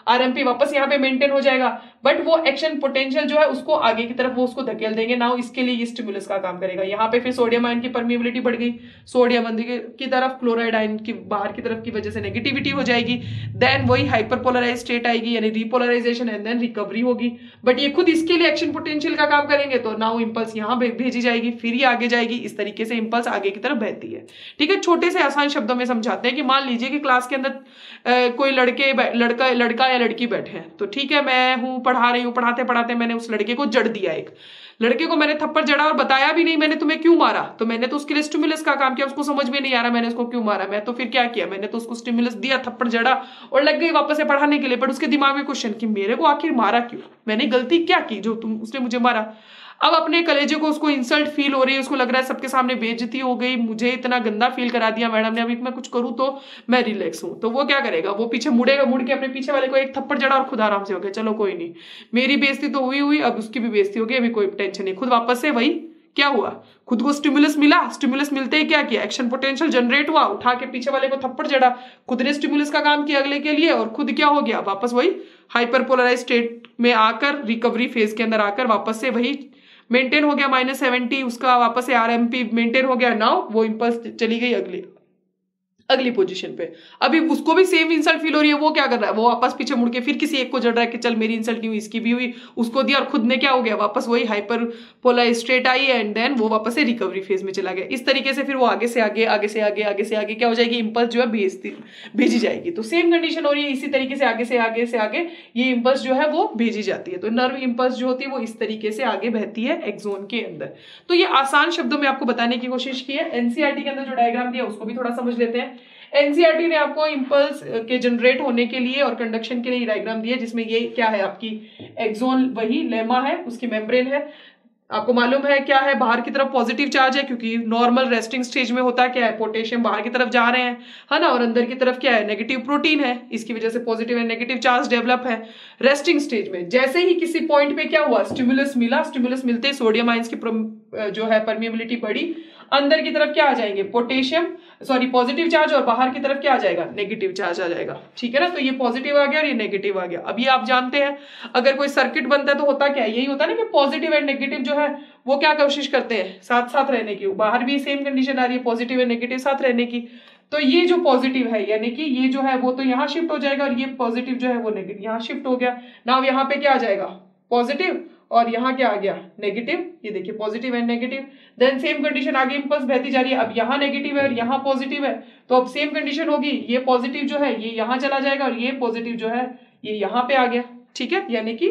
आरएमपी वापस यहाँ पे मेंटेन हो जाएगा। बट वो एक्शन पोटेंशियल जो है, उसको आगे की तरफ़ वो उसको धकेल देंगे। ना इसके लिए ये स्टिमुलस का काम करेगा। यहाँ पे फिर सोडियम आयन की परमिबिलिटी बढ़ गई। सोडियम की तरफ़ क्लोराइड आयन की, बाहर की तरफ़ की वजह से नेगेटिविटी हो जाएगी। देन वही हाइपरपोलराइज स्टेट आएगी, यानी रिपोलराइजेशन एंड देन रिकवरी होगी। बट ये खुद इसके लिए एक्शन पोटेंशियल का काम करेंगे तो नाउ इंपल्स यहाँ भेजी जाएगी, फिर ये आगे जाएगी। इस तरीके से इंपल्स आगे की तरफ़ बहती है। ठीक है? छोटे से आसान शब्दों में समझाते हैं कि मान लीजिए कि क्लास के अंदर कोई लड़के लड़का लड़का या लड़की बैठे हैं। तो ठीक है, मैं हूँ, पढ़ा रही हूँ पढ़ाते पढ़ाते मैंने उस लड़के को जड़ दिया एक। लड़के को मैंने थप्पड़ जड़ा और बताया भी नहीं, मैंने तुम्हें क्यों मारा? तो मैंने तो उसके लिए स्टिमुलस का काम किया, उसको समझ में नहीं आ रहा मैंने उसको क्यों मारा? मैं तो फिर क्या किया? मैंने तो उसको स्टिमुलस दिया, थप्पड़ जड़ा और लग गई वापस से पढ़ाने के लिए बट उसके दिमाग में क्वेश्चन कि मेरे को आखिर मारा क्यों? मैंने गलती क्या की जो तुम, उसने मुझे मारा? अब अपने कलेजे को उसको इंसल्ट फील हो रही है, उसको लग रहा है सबके सामने बेजती हो गई, मुझे इतना गंदा फील करा दिया मैडम ने, अभी मैं कुछ करूँ तो मैं रिलैक्स हूँ। तो वो क्या करेगा? वो पीछे मुड़ेगा, मुड़ के अपने पीछे वाले को एक थप्पड़ जड़ा और खुद आराम से हो गया, चलो कोई नहीं। मेरी बेजती तो हुई हुई, अब उसकी भी बेजती होगी अभी कोई टेंशन नहीं। खुद वापस से वही, क्या हुआ? खुद को स्टिमुलस मिला? स्टिमुलस मिलते ही क्या किया? एक्शन पोटेंशियल जनरेट हुआ, उठा के पीछे वाले को थप्पड़ जड़ा। खुद ने स्टिमुलस का काम किया अगले के लिए, और खुद क्या हो गया? वापस वही हाइपरपोलराइज स्टेट में आकर रिकवरी फ़ेज़ के अंदर आकर, वापस से वही मेंटेन हो गया माइनस सेवेंटी उसका वापस से आर एम पी मेंटेन हो गया। नाउ वो इम्पल्स चली गई अगले। अगली पोजीशन पे। अभी उसको भी सेम इंसल्ट फील हो रही है, वो क्या कर रहा है? वो वापस पीछे मुड़ के फिर किसी एक को जड़ रहा है कि चल, मेरी इंसल्ट नहीं हुई, इसकी भी हुई, उसको दिया, और खुद ने क्या हो गया? वापस वही hyper Pola straight I and then वो वापस से रिकवरी फ़ेज़ में चला गया। इस तरीके से फिर वो आगे से आगे आगे से आगे आगे से आगे क्या हो जाएगी? इम्पल्स जो है भेजती भेजी जाएगी। तो सेम कंडीशन हो रही है, इसी तरीके से आगे से आगे से आगे ये इम्पल्स जो है वो भेजी जाती है। तो नर्व इम्पल्स जो होती है, वो इस तरीके से आगे बहती है एक्जोन के अंदर। तो ये आसान शब्दों में आपको बताने की कोशिश की है। एनसीआरटी के अंदर जो डायग्राम दिया, उसको भी थोड़ा समझ लेते हैं। एनसीआरटी ने आपको इंपल्स के जनरेट होने के लिए और कंडक्शन के लिए डायग्राम दिया जिसमें ये क्या है आपकी एक्सोन वही लेमा है, उसकी मेम्ब्रेन है। आपको मालूम है क्या है? बाहर की तरफ़ पॉजिटिव चार्ज है, क्योंकि नॉर्मल रेस्टिंग स्टेज में होता है, क्या है? पोटेशियम बाहर की तरफ़ जा रहे हैं, है ना? और अंदर की तरफ़ क्या है? नेगेटिव प्रोटीन है, इसकी वजह से positive and negative charge develop है। रेस्टिंग स्टेज में, जैसे ही किसी पॉइंट पे क्या हुआ? स्टिमुलस मिला स्टिमुलस मिलते सोडियम आइंस की जो है परमिबिलिटी बढ़ी। अंदर की तरफ़ क्या आ जाएँगे? पोटेशियम सॉरी पॉजिटिव चार्ज और बाहर की तरफ़ क्या आ जाएगा? नेगेटिव चार्ज आ जाएगा। ठीक है ना? तो ये पॉजिटिव आ गया और ये नेगेटिव आ गया। अभी आप जानते हैं, अगर कोई सर्किट बनता है तो होता क्या है? यही होता है ना कि पॉजिटिव एंड नेगेटिव जो है, वो क्या कोशिश करते हैं? साथ साथ रहने की। बाहर भी सेम कंडीशन आ रही है पॉजिटिव एंड नेगेटिव साथ रहने की। तो ये जो पॉजिटिव है, यानी कि ये जो है, वो तो यहाँ शिफ्ट हो जाएगा और ये पॉजिटिव जो है, वो नेगेटिव यहाँ शिफ्ट हो गया। ना यहाँ पे क्या आ जाएगा? पॉजिटिव और यहाँ क्या आ गया? नेगेटिव ये देखिए positive and negative then same condition आगे इम्पल्स बहती जा रही है। अब यहाँ नेगेटिव है और यहाँ पॉजिटिव है। तो अब सेम कंडीशन होगी। ये पॉजिटिव जो है, ये यहाँ चला जाएगा और ये पॉजिटिव जो है, ये यहाँ पे आ गया। ठीक है? यानी कि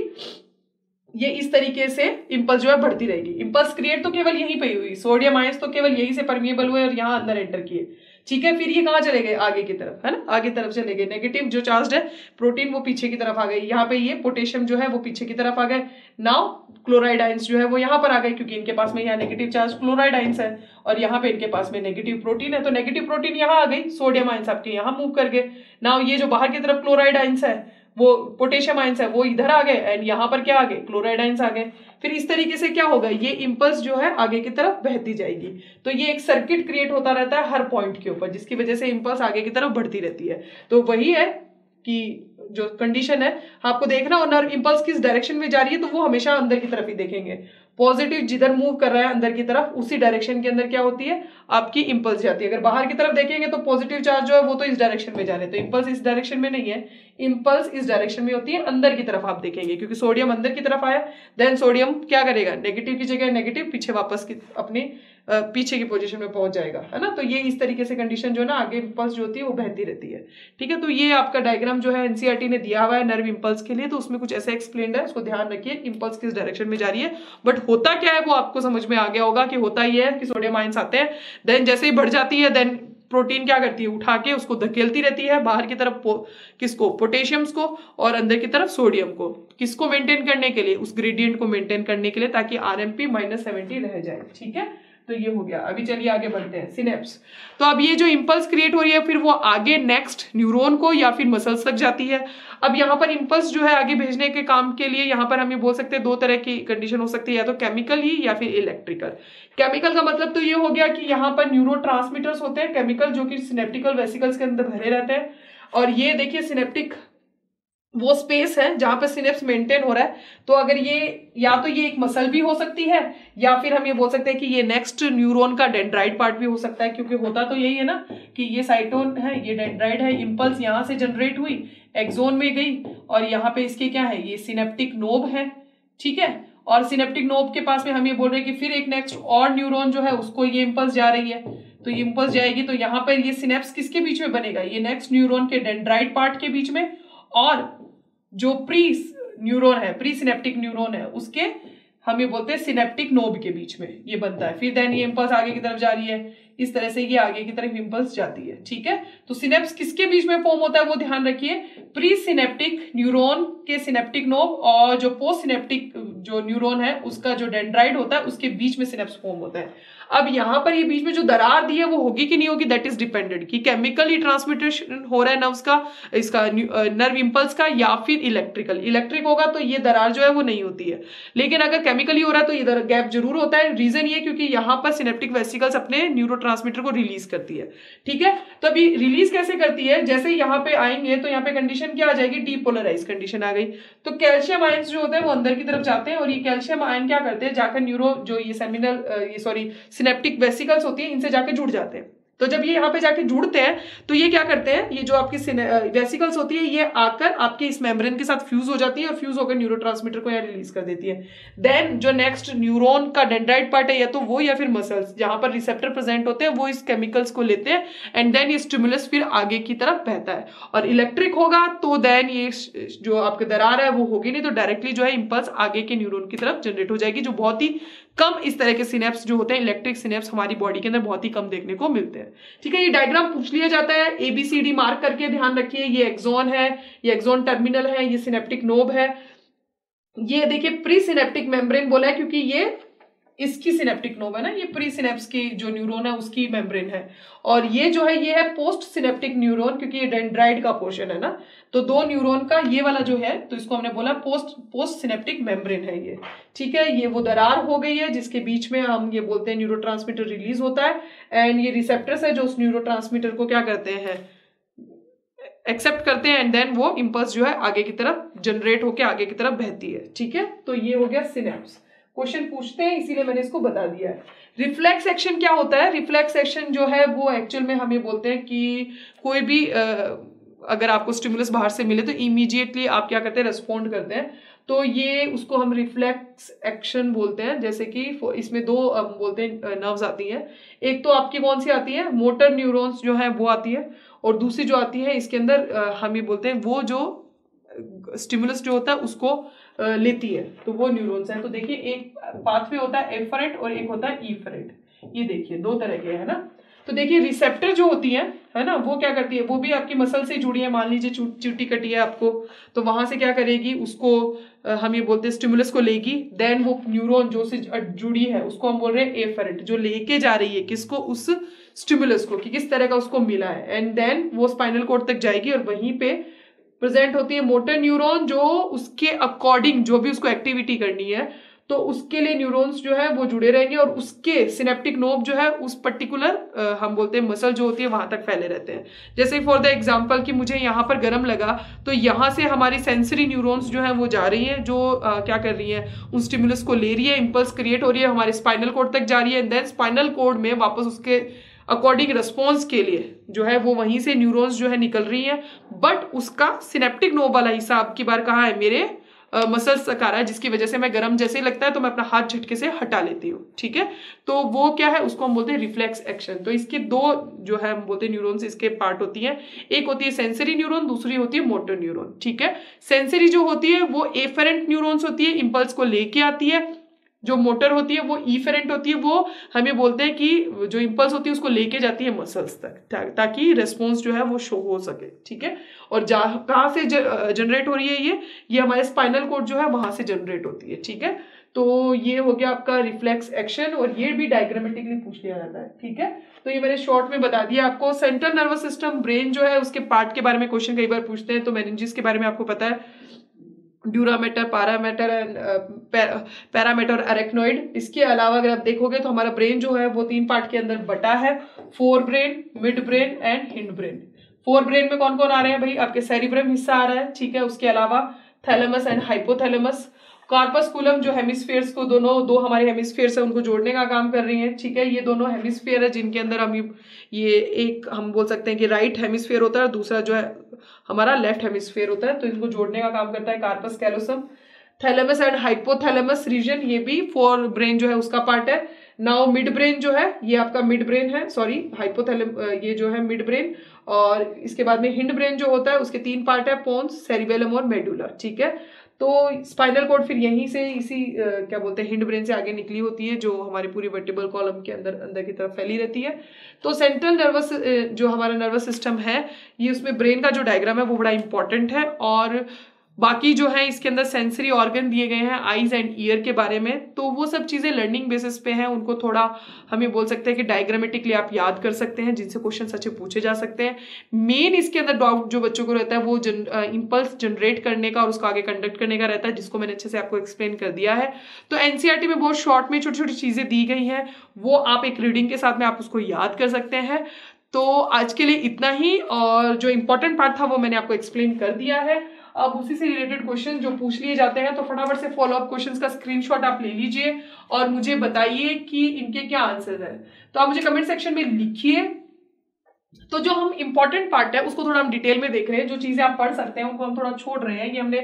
ये इस तरीके से इम्पल्स जो है बढ़ती रहेगी। इम्पल्स क्रिएट तो केवल यहीं पे हुई। सोडियम आयंस तो केवल यहीं से परमिएबल हुए और यहाँ अंदर एंटर किए। ठीक है, फिर ये कहाँ चले गए? आगे की तरफ़, है ना? आगे तरफ़ चले गए। नेगेटिव जो चार्ज है प्रोटीन वो पीछे की तरफ़ आ गई। यहाँ पे ये पोटेशियम जो है, वो पीछे की तरफ़ आ गए। नाउ क्लोराइड आइंस जो है, वो यहाँ पर आ गए, क्योंकि इनके पास में यहाँ नेगेटिव चार्ज क्लोराइड आइंस है और यहाँ पे इनके पास में नेगेटिव प्रोटीन है। तो नेगेटिव प्रोटीन यहाँ आ गई सोडियम आइंस आपके यहाँ मूव कर गए। नाउ ये जो बाहर की तरफ़ क्लोराइड आइंस है वो पोटेशियम आइंस है, वो इधर आ गए एंड यहाँ पर क्या आ गए? क्लोराइड आइंस आ गए। फिर इस तरीके से क्या होगा? ये इम्पल्स जो है, आगे की तरफ़ बहती जाएगी। तो ये एक सर्किट क्रिएट होता रहता है हर पॉइंट के ऊपर, जिसकी वजह से इम्पल्स आगे की तरफ़ बढ़ती रहती है। तो वही है कि जो कंडीशन है, आपको देखना, और इंपल्स किस डायरेक्शन में जा रही है तो वो हमेशा अंदर की तरफ़ ही देखेंगे। पॉजिटिव जिधर मूव कर रहा है अंदर की तरफ़, उसी डायरेक्शन के अंदर क्या होती है? आपकी इंपल्स जाती है। अगर बाहर की तरफ़ देखेंगे तो पॉजिटिव चार्ज जो है वो तो इस डायरेक्शन में जा रहे हैं। तो इंपल्स इस डायरेक्शन में नहीं है। इंपल्स इस डायरेक्शन में होती है, अंदर की तरफ़ आप देखेंगे। क्योंकि सोडियम अंदर की तरफ़ आया देन सोडियम क्या करेगा? नेगेटिव की जगह नेगेटिव पीछे वापस की अपनी पीछे की पोजीशन में पहुँच जाएगा, है ना? तो ये इस तरीके से कंडीशन जो है ना, आगे इंपल्स जो होती है, वो बहती रहती है। ठीक है? तो ये आपका डायग्राम जो है एनसीआरटी ने दिया हुआ है नर्व इम्पल्स के लिए तो उसमें कुछ ऐसा एक्सप्लेन है, उसको ध्यान रखिए इम्पल्स किस डायरेक्शन में जा रही है। बट होता क्या है, वो आपको समझ में आ गया होगा कि होता ही है कि सोडियम आइंस आते हैं देन जैसे ही बढ़ जाती है देन प्रोटीन क्या करती है? उठा के उसको धकेलती रहती है, बाहर की तरफ़ किसको? पोटेशियम्स को, और अंदर की तरफ़ सोडियम को। किसको मेंटेन करने के लिए? उस ग्रेडियंट को मेंटेन करने के लिए, ताकि R M P minus seventy रह जाए। ठीक है? तो ये हो गया। अभी चलिए आगे बढ़ते हैं। सिनेप्स तो अब ये जो इंपल्स क्रिएट हो रही है, फिर वो आगे नेक्स्ट न्यूरॉन को या फिर मसल्स तक जाती है। अब यहाँ पर इम्पल्स जो है आगे भेजने के काम के लिए यहाँ पर हम ये बोल सकते हैं दो तरह की कंडीशन हो सकती है, या तो केमिकल ही या फिर इलेक्ट्रिकल केमिकल का मतलब तो ये हो गया कि यहाँ पर न्यूरो होते हैं केमिकल जो कि सिनेप्टिकल वेसिकल्स के अंदर भरे रहते हैं। और ये देखिए सिनेप्टिक वो स्पेस है जहाँ पे सिनेप्स मेंटेन हो रहा है। तो अगर ये, या तो ये एक मसल भी हो सकती है, या फिर हम ये बोल सकते हैं कि ये नेक्स्ट न्यूरॉन का डेंड्राइड पार्ट भी हो सकता है, क्योंकि होता तो यही है ना कि ये साइटोन है, ये डेंड्राइड है इम्पल्स यहाँ से जनरेट हुई एक्सोन में गई, और यहाँ पे इसके क्या है, ये सिनेप्टिक नोब है, ठीक है? और सिनेप्टिक नोब के पास में हम ये बोल रहे हैं कि फिर एक नेक्स्ट और न्यूरोन जो है, उसको ये इम्पल्स जा रही है। तो ये इम्पल्स जाएगी तो यहाँ पर ये सिनेप्स किसके बीच में बनेगा? ये नेक्स्ट न्यूरोन के डेंड्राइड पार्ट के बीच में, और जो प्री न्यूरोन है प्री सिनेप्टिक न्यूरोन है, उसके हम ये बोलते हैं सिनेप्टिक नोब के बीच में ये बनता है। फिर देन ये इम्पल्स आगे की तरफ़ जा रही है, इस तरह से ये आगे की तरफ़ इम्पल्स जाती है, ठीक है? तो सिनेप्स किसके बीच में फॉर्म होता है वो ध्यान रखिए। प्री सिनेप्टिक न्यूरोन के सिनेप्टिक नोब और जो पोस्ट सिनेप्टिक जो न्यूरोन है, उसका जो डेंड्राइड होता है, उसके बीच में सिनेप्स फॉर्म होता है। अब यहाँ पर ये बीच में जो दरार दी है, वो होगी कि नहीं होगी? दैट इज़ डिपेंडेंट कि केमिकली ट्रांसमिटेशन हो रहा है नर्व्स का, इसका नर्व इंपल्स का, या फिर इलेक्ट्रिकल इलेक्ट्रिक होगा तो ये दरार जो है वो नहीं होती है. लेकिन अगर केमिकली हो रहा है तो ये गैप ज़रूर होता है. रीजन ये क्योंकि यहाँ पर सिनेप्टिक वेसिकल्स अपने न्यूरो को रिलीज़ करती है. ठीक है? तो अभी रिलीज़ कैसे करती है? जैसे यहाँ पे आएँगे तो यहाँ पे कंडीशन क्या आ जाएगी? डीपोलराइज कंडीशन आ गई. तो कैल्शियम आयन जो होते हैं वो अंदर की तरफ़ जाते हैं और ये कैल्शियम आयन क्या करते हैं? जाकर न्यूरो जो ये सेमिनल ये सॉरी सिनेप्टिक वेसिकल्स होती है, इनसे जाके जुड़ जाते हैं। तो जब ये यहाँ पे जाके जुड़ते हैं तो ये क्या करते हैं? ये जो आपकी वेसिकल्स होती है, ये आकर आपके इस मेम्ब्रेन के साथ फ्यूज हो जाती है और फ्यूज होकर न्यूरो को यहाँ रिलीज़ कर देती है। देन जो नेक्स्ट न्यूरोन का डेंड्राइट पार्ट है, या तो वो या फिर मसल्स जहाँ पर रिसेप्टर प्रेजेंट होते हैं, वो इस केमिकल्स को लेते हैं एंड देन ये स्टिमुलस फिर आगे की तरफ़ बहता है। और इलेक्ट्रिक होगा तो देन ये जो आपके दरार है, वो होगी नहीं तो डायरेक्टली जो है इम्पल्स आगे के न्यूरोन की तरफ़ जनरेट हो जाएगी, जो बहुत ही कम इस तरह के सिनेप्स जो होते हैं इलेक्ट्रिक सिनेप्स हमारी बॉडी के अंदर बहुत ही कम देखने को मिलते हैं। ठीक है, ये डायग्राम पूछ लिया जाता है एबीसीडी मार्क करके ध्यान रखिए, ये एक्सोन है, ये एक्सोन टर्मिनल है, ये सिनेप्टिक नोब है। ये देखिए प्री सिनेप्टिक मेम्ब्रेन बोला है क्योंकि ये इसकी सिनेप्टिक नोब है ना, ये प्री सिनेप्स की जो न्यूरोन है, उसकी मेम्ब्रेन है। और ये जो है, ये है पोस्ट सिनेप्टिक न्यूरोन क्योंकि ये डेंड्राइड का पोर्शन है ना। तो दो न्यूरोन का ये वाला जो है तो इसको हमने बोला पोस्ट पोस्ट सिनेप्टिक मेम्ब्रेन है ये। ठीक है, ये वो दरार हो गई है, जिसके बीच में हम ये बोलते हैं न्यूरो रिलीज़ होता है। एंड ये रिसेप्टर्स है जो उस न्यूरो को क्या करते हैं एक्सेप्ट करते हैं एंड देन वो इम्पल्स जो है आगे की तरफ़ जनरेट होकर आगे की तरफ़ बहती है। ठीक है तो ये हो गया सिनेप्स क्वेश्चन पूछते हैं इसीलिए मैंने इसको बता दिया है। रिफ्लेक्स एक्शन क्या होता है? रिफ्लेक्स एक्शन जो है वो एक्चुअल में हम बोलते हैं कि कोई भी आ, अगर आपको स्टिमुलस बाहर से मिले तो इमीडिएटली आप क्या करते हैं रेस्पॉन्ड करते हैं। तो ये उसको हम रिफ्लेक्स एक्शन बोलते हैं जैसे कि इसमें दो बोलते हैं नर्व्स आती हैं। एक तो आपकी कौन सी आती है? मोटर न्यूरॉन्स जो है वो आती है। और दूसरी जो आती है इसके अंदर हम ये बोलते हैं वो जो स्टिमुलस जो होता है उसको लेती है। तो वो न्यूरॉन्स हैं। तो देखिए, एक पाथवे होता है एफरेट और एक होता है ईफरेट ये देखिए, दो तरह के है ना? तो देखिए रिसेप्टर जो होती है है ना, वो क्या करती है? वो भी आपकी मसल से जुड़ी है। मान लीजिए चुट्टी कटी है आपको तो वहाँ से क्या करेगी? उसको हम ये बोलते हैं स्टिमुलस को लेगी। देन वो न्यूरॉन जो से जुड़ी है, उसको हम बोल रहे हैं एफरेंट जो लेके जा रही है, किसको? उस स्टिमुलस को, कि किस तरह का उसको मिला है। एंड देन वो स्पाइनल कोड तक जाएगी और वहीं पे प्रेजेंट होती है मोटर न्यूरॉन जो उसके अकॉर्डिंग जो भी उसको एक्टिविटी करनी है तो उसके लिए न्यूरॉन्स जो है वो जुड़े रहेंगे और उसके सिनेप्टिक नोब जो है उस पर्टिकुलर हम बोलते हैं मसल जो होती है वहाँ तक फैले रहते हैं। जैसे फॉर द एग्जांपल कि मुझे यहाँ पर गर्म लगा तो यहाँ से हमारी सेंसरी न्यूरॉन्स जो है वो जा रही है जो आ, क्या कर रही है उन स्टिमुलस को ले रही है इम्पल्स क्रिएट हो रही है हमारे स्पाइनल कोड तक जा रही है एंड देन स्पाइनल कोड में वापस उसके अकॉर्डिंग रिस्पॉन्स के लिए जो है वो वहीं से न्यूरॉन्स जो है निकल रही है बट उसका सिनेप्टिक नोब वाला हिस्सा आपकी बार कहाँ है? मेरे मसल्स का रहा है, जिसकी वजह से मैं गर्म जैसे ही लगता है तो मैं अपना हाथ झटके से हटा लेती हूँ, ठीक है? तो वो क्या है? उसको हम बोलते हैं रिफ्लेक्स एक्शन तो इसके दो जो है हम बोलते हैं न्यूरॉन्स इसके पार्ट होती हैं। एक होती है सेंसरी न्यूरॉन दूसरी होती है मोटर न्यूरॉन ठीक है? सेंसरी जो होती है वो एफरेंट न्यूरॉन्स होती है इम्पल्स को लेके आती है जो मोटर होती है, वो ईफेरेंट होती है, वो हमें बोलते हैं कि जो इम्पल्स होती है, उसको लेके जाती है मसल्स तक ताकि रेस्पॉन्स जो है, वो शो हो सके, ठीक है? और जा, कहाँ से जनरेट हो रही है ये? ये हमारे स्पाइनल कोड जो है, वहाँ से जनरेट होती है, ठीक है? तो ये हो गया आपका रिफ्लेक्स एक्शन और ये भी डायग्रामेटिकली पूछ लिया जाता है ठीक है? तो ये मैंने शॉर्ट में बता दिया आपको। सेंट्रल नर्वस सिस्टम ब्रेन जो है, उसके पार्ट के बारे में क्वेश्चन कई बार पूछते हैं तो मैनेजिस के बारे में आपको पता है। ड्यूरामेटर, पारामेटर एंड पैरामेटर एरेक्नोइड इसके अलावा अगर आप देखोगे तो हमारा ब्रेन जो है वो तीन पार्ट के अंदर बटा है. Forebrain midbrain and hindbrain forebrain में कौन कौन आ रहे हैं भाई? आपके सेरिब्रम हिस्सा आ रहा है, ठीक है? उसके अलावा थैलेमस एंड हाइपोथैलेमस कार्पसकुलम जो हेमिस्फेयर्स को दोनों, दो हमारे हेमिस्फेयर्स है, उनको जोड़ने का काम कर रही है, ठीक है? ये दोनों हेमिस्फेयर है जिनके अंदर हम ये एक, हम बोल सकते हैं कि राइट हेमिस्फेयर होता है और दूसरा जो है हमारा लेफ़्ट हेमिस्फेयर होता है तो इनको जोड़ने का काम करता है corpus callosum thalamus and hypothalamus region ये भी फोर ब्रेन जो है, उसका पार्ट है. नाउ मिड ब्रेन जो है, ये आपका मिड ब्रेन है सॉरी हाइपोथैलेम ये जो है मिड ब्रेन और इसके बाद में हिंड ब्रेन जो होता है, उसके तीन पार्ट है पोन्स सेरिबेलम और मेडुलर ठीक है? तो स्पाइनल कोड फिर यहीं से इसी क्या बोलते हैं हिंड ब्रेन से आगे निकली होती है, जो हमारे पूरी वर्टिबल कॉलम के अंदर अंदर की तरफ़ फैली रहती है। तो सेंट्रल नर्वस जो हमारा नर्वस सिस्टम है, ये उसमें ब्रेन का जो डायग्राम है, वो बड़ा इंपॉर्टेंट है और बाकी जो है इसके अंदर सेंसरी ऑर्गन दिए गए हैं आईज एंड ईयर के बारे में। तो वो सब चीज़ें लर्निंग बेसिस पे हैं। उनको थोड़ा हमें बोल सकते हैं कि डायग्रामेटिकली आप याद कर सकते हैं जिनसे क्वेश्चन अच्छे पूछे जा सकते हैं। मेन इसके अंदर डाउट जो बच्चों को रहता है वो जन, इम्पल्स जनरेट करने का और उसको आगे कंडक्ट करने का रहता है जिसको मैंने अच्छे से आपको एक्सप्लेन कर दिया है। तो एनसीआरटी में बहुत शॉर्ट में छोटी छोटी चीज़ें दी गई हैं। वो आप एक रीडिंग के साथ में आप उसको याद कर सकते हैं। तो आज के लिए इतना ही और जो इंपॉर्टेंट पार्ट था वो मैंने आपको एक्सप्लेन कर दिया है। अब उसी से रिलेटेड क्वेश्चन जो पूछ लिए जाते हैं तो फटाफट से फॉलो अप क्वेश्चन का स्क्रीनशॉट आप ले लीजिए और मुझे बताइए कि इनके क्या आंसर है। तो आप मुझे कमेंट सेक्शन में लिखिए। तो जो हम इंपॉर्टेंट पार्ट है, उसको थोड़ा हम डिटेल में देख रहे हैं। जो चीज़ें आप पढ़ सकते हैं, उनको हम थोड़ा छोड़ रहे हैं। ये हमने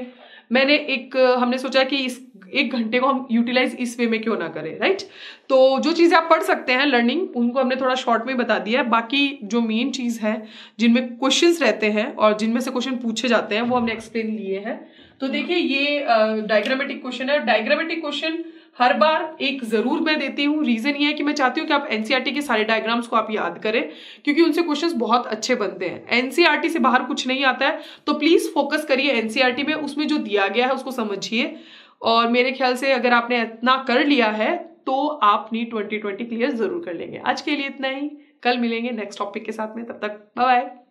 मैंने एक, हमने सोचा कि इस, एक घंटे को हम यूटिलाइज इस वे में क्यों ना करें राइट तो जो चीज़ें आप पढ़ सकते हैं लर्निंग उनको हमने थोड़ा शॉर्ट में बता दिया है। बाकी जो मेन चीज़ है, जिनमें क्वेश्चन रहते हैं और जिनमें से क्वेश्चन पूछे जाते हैं, वो हमने एक्सप्लेन लिए हैं। तो देखिए, ये डायग्रामेटिक क्वेश्चन है। डायग्रामेटिक क्वेश्चन हर बार एक ज़रूर मैं देती हूँ। रीजन ये है कि मैं चाहती हूँ कि आप एनसीआरटी के सारे डायग्राम्स को आप याद करें, क्योंकि उनसे क्वेश्चंस बहुत अच्छे बनते हैं। एनसीआरटी से बाहर कुछ नहीं आता है तो प्लीज़ फोकस करिए एनसीआरटी में, उसमें जो दिया गया है, उसको समझिए। और मेरे ख्याल से अगर आपने इतना कर लिया है तो आप नी ट्वेंटी ट्वेंटी क्लियर ज़रूर कर लेंगे। आज के लिए इतना ही। कल मिलेंगे नेक्स्ट टॉपिक के साथ में। तब तक बाय बाय